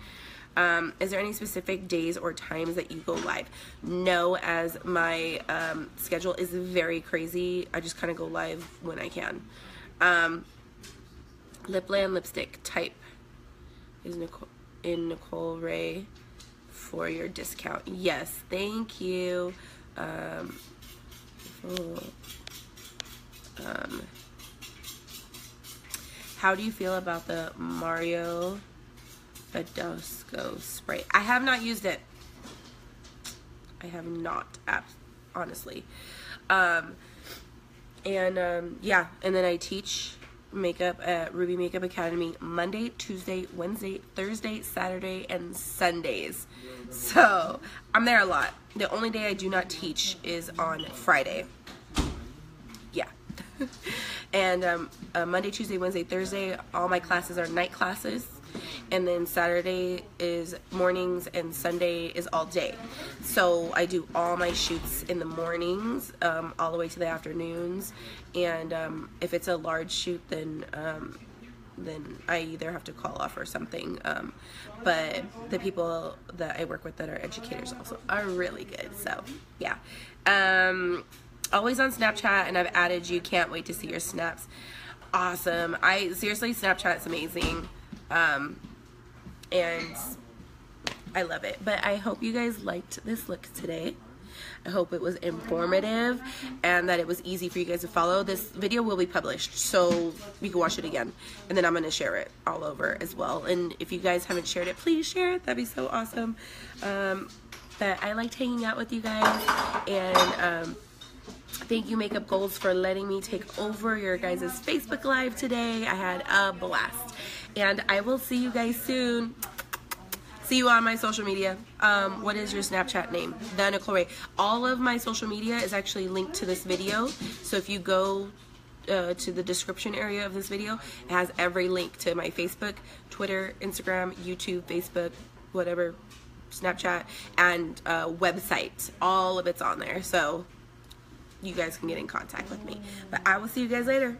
Um, is there any specific days or times that you go live? No, as my um, schedule is very crazy. I just kind of go live when I can. Um, Lipland lipstick type is Nichole in Nichole Ray for your discount. Yes, thank you. Um, um, how do you feel about the Mario Badescu spray? I have not used it. I have not, honestly. Um, and um, yeah, and then I teach makeup at Ruby Makeup Academy Monday, Tuesday, Wednesday, Thursday, Saturday, and Sundays. So I'm there a lot. The only day I do not teach is on Friday. Yeah. and um, uh, Monday, Tuesday, Wednesday, Thursday, all my classes are night classes. And then Saturday is mornings and Sunday is all day. So I do all my shoots in the mornings, um, all the way to the afternoons. And um, if it's a large shoot, then um, then I either have to call off or something. Um, but the people that I work with that are educators also are really good. So yeah. Um, always on Snapchat, and I've added you. Can't wait to see your snaps. Awesome. I seriously, Snapchat's amazing. Um, and I love it. But I hope you guys liked this look today. I hope it was informative and that it was easy for you guys to follow. This video will be published, so you can watch it again. And then I'm going to share it all over as well. And if you guys haven't shared it, please share it. That'd be so awesome. Um, but I liked hanging out with you guys. And um, thank you, Makeup Goals, for letting me take over your guys' Facebook Live today. I had a blast. And I will see you guys soon see you on my social media. Um, what is your Snapchat name? The Nichole Ray. All of my social media is actually linked to this video. So if you go uh, to the description area of this video, it has every link to my Facebook, Twitter, Instagram, YouTube, Facebook, whatever, Snapchat, and uh, website. All of it's on there. So you guys can get in contact with me. But I will see you guys later.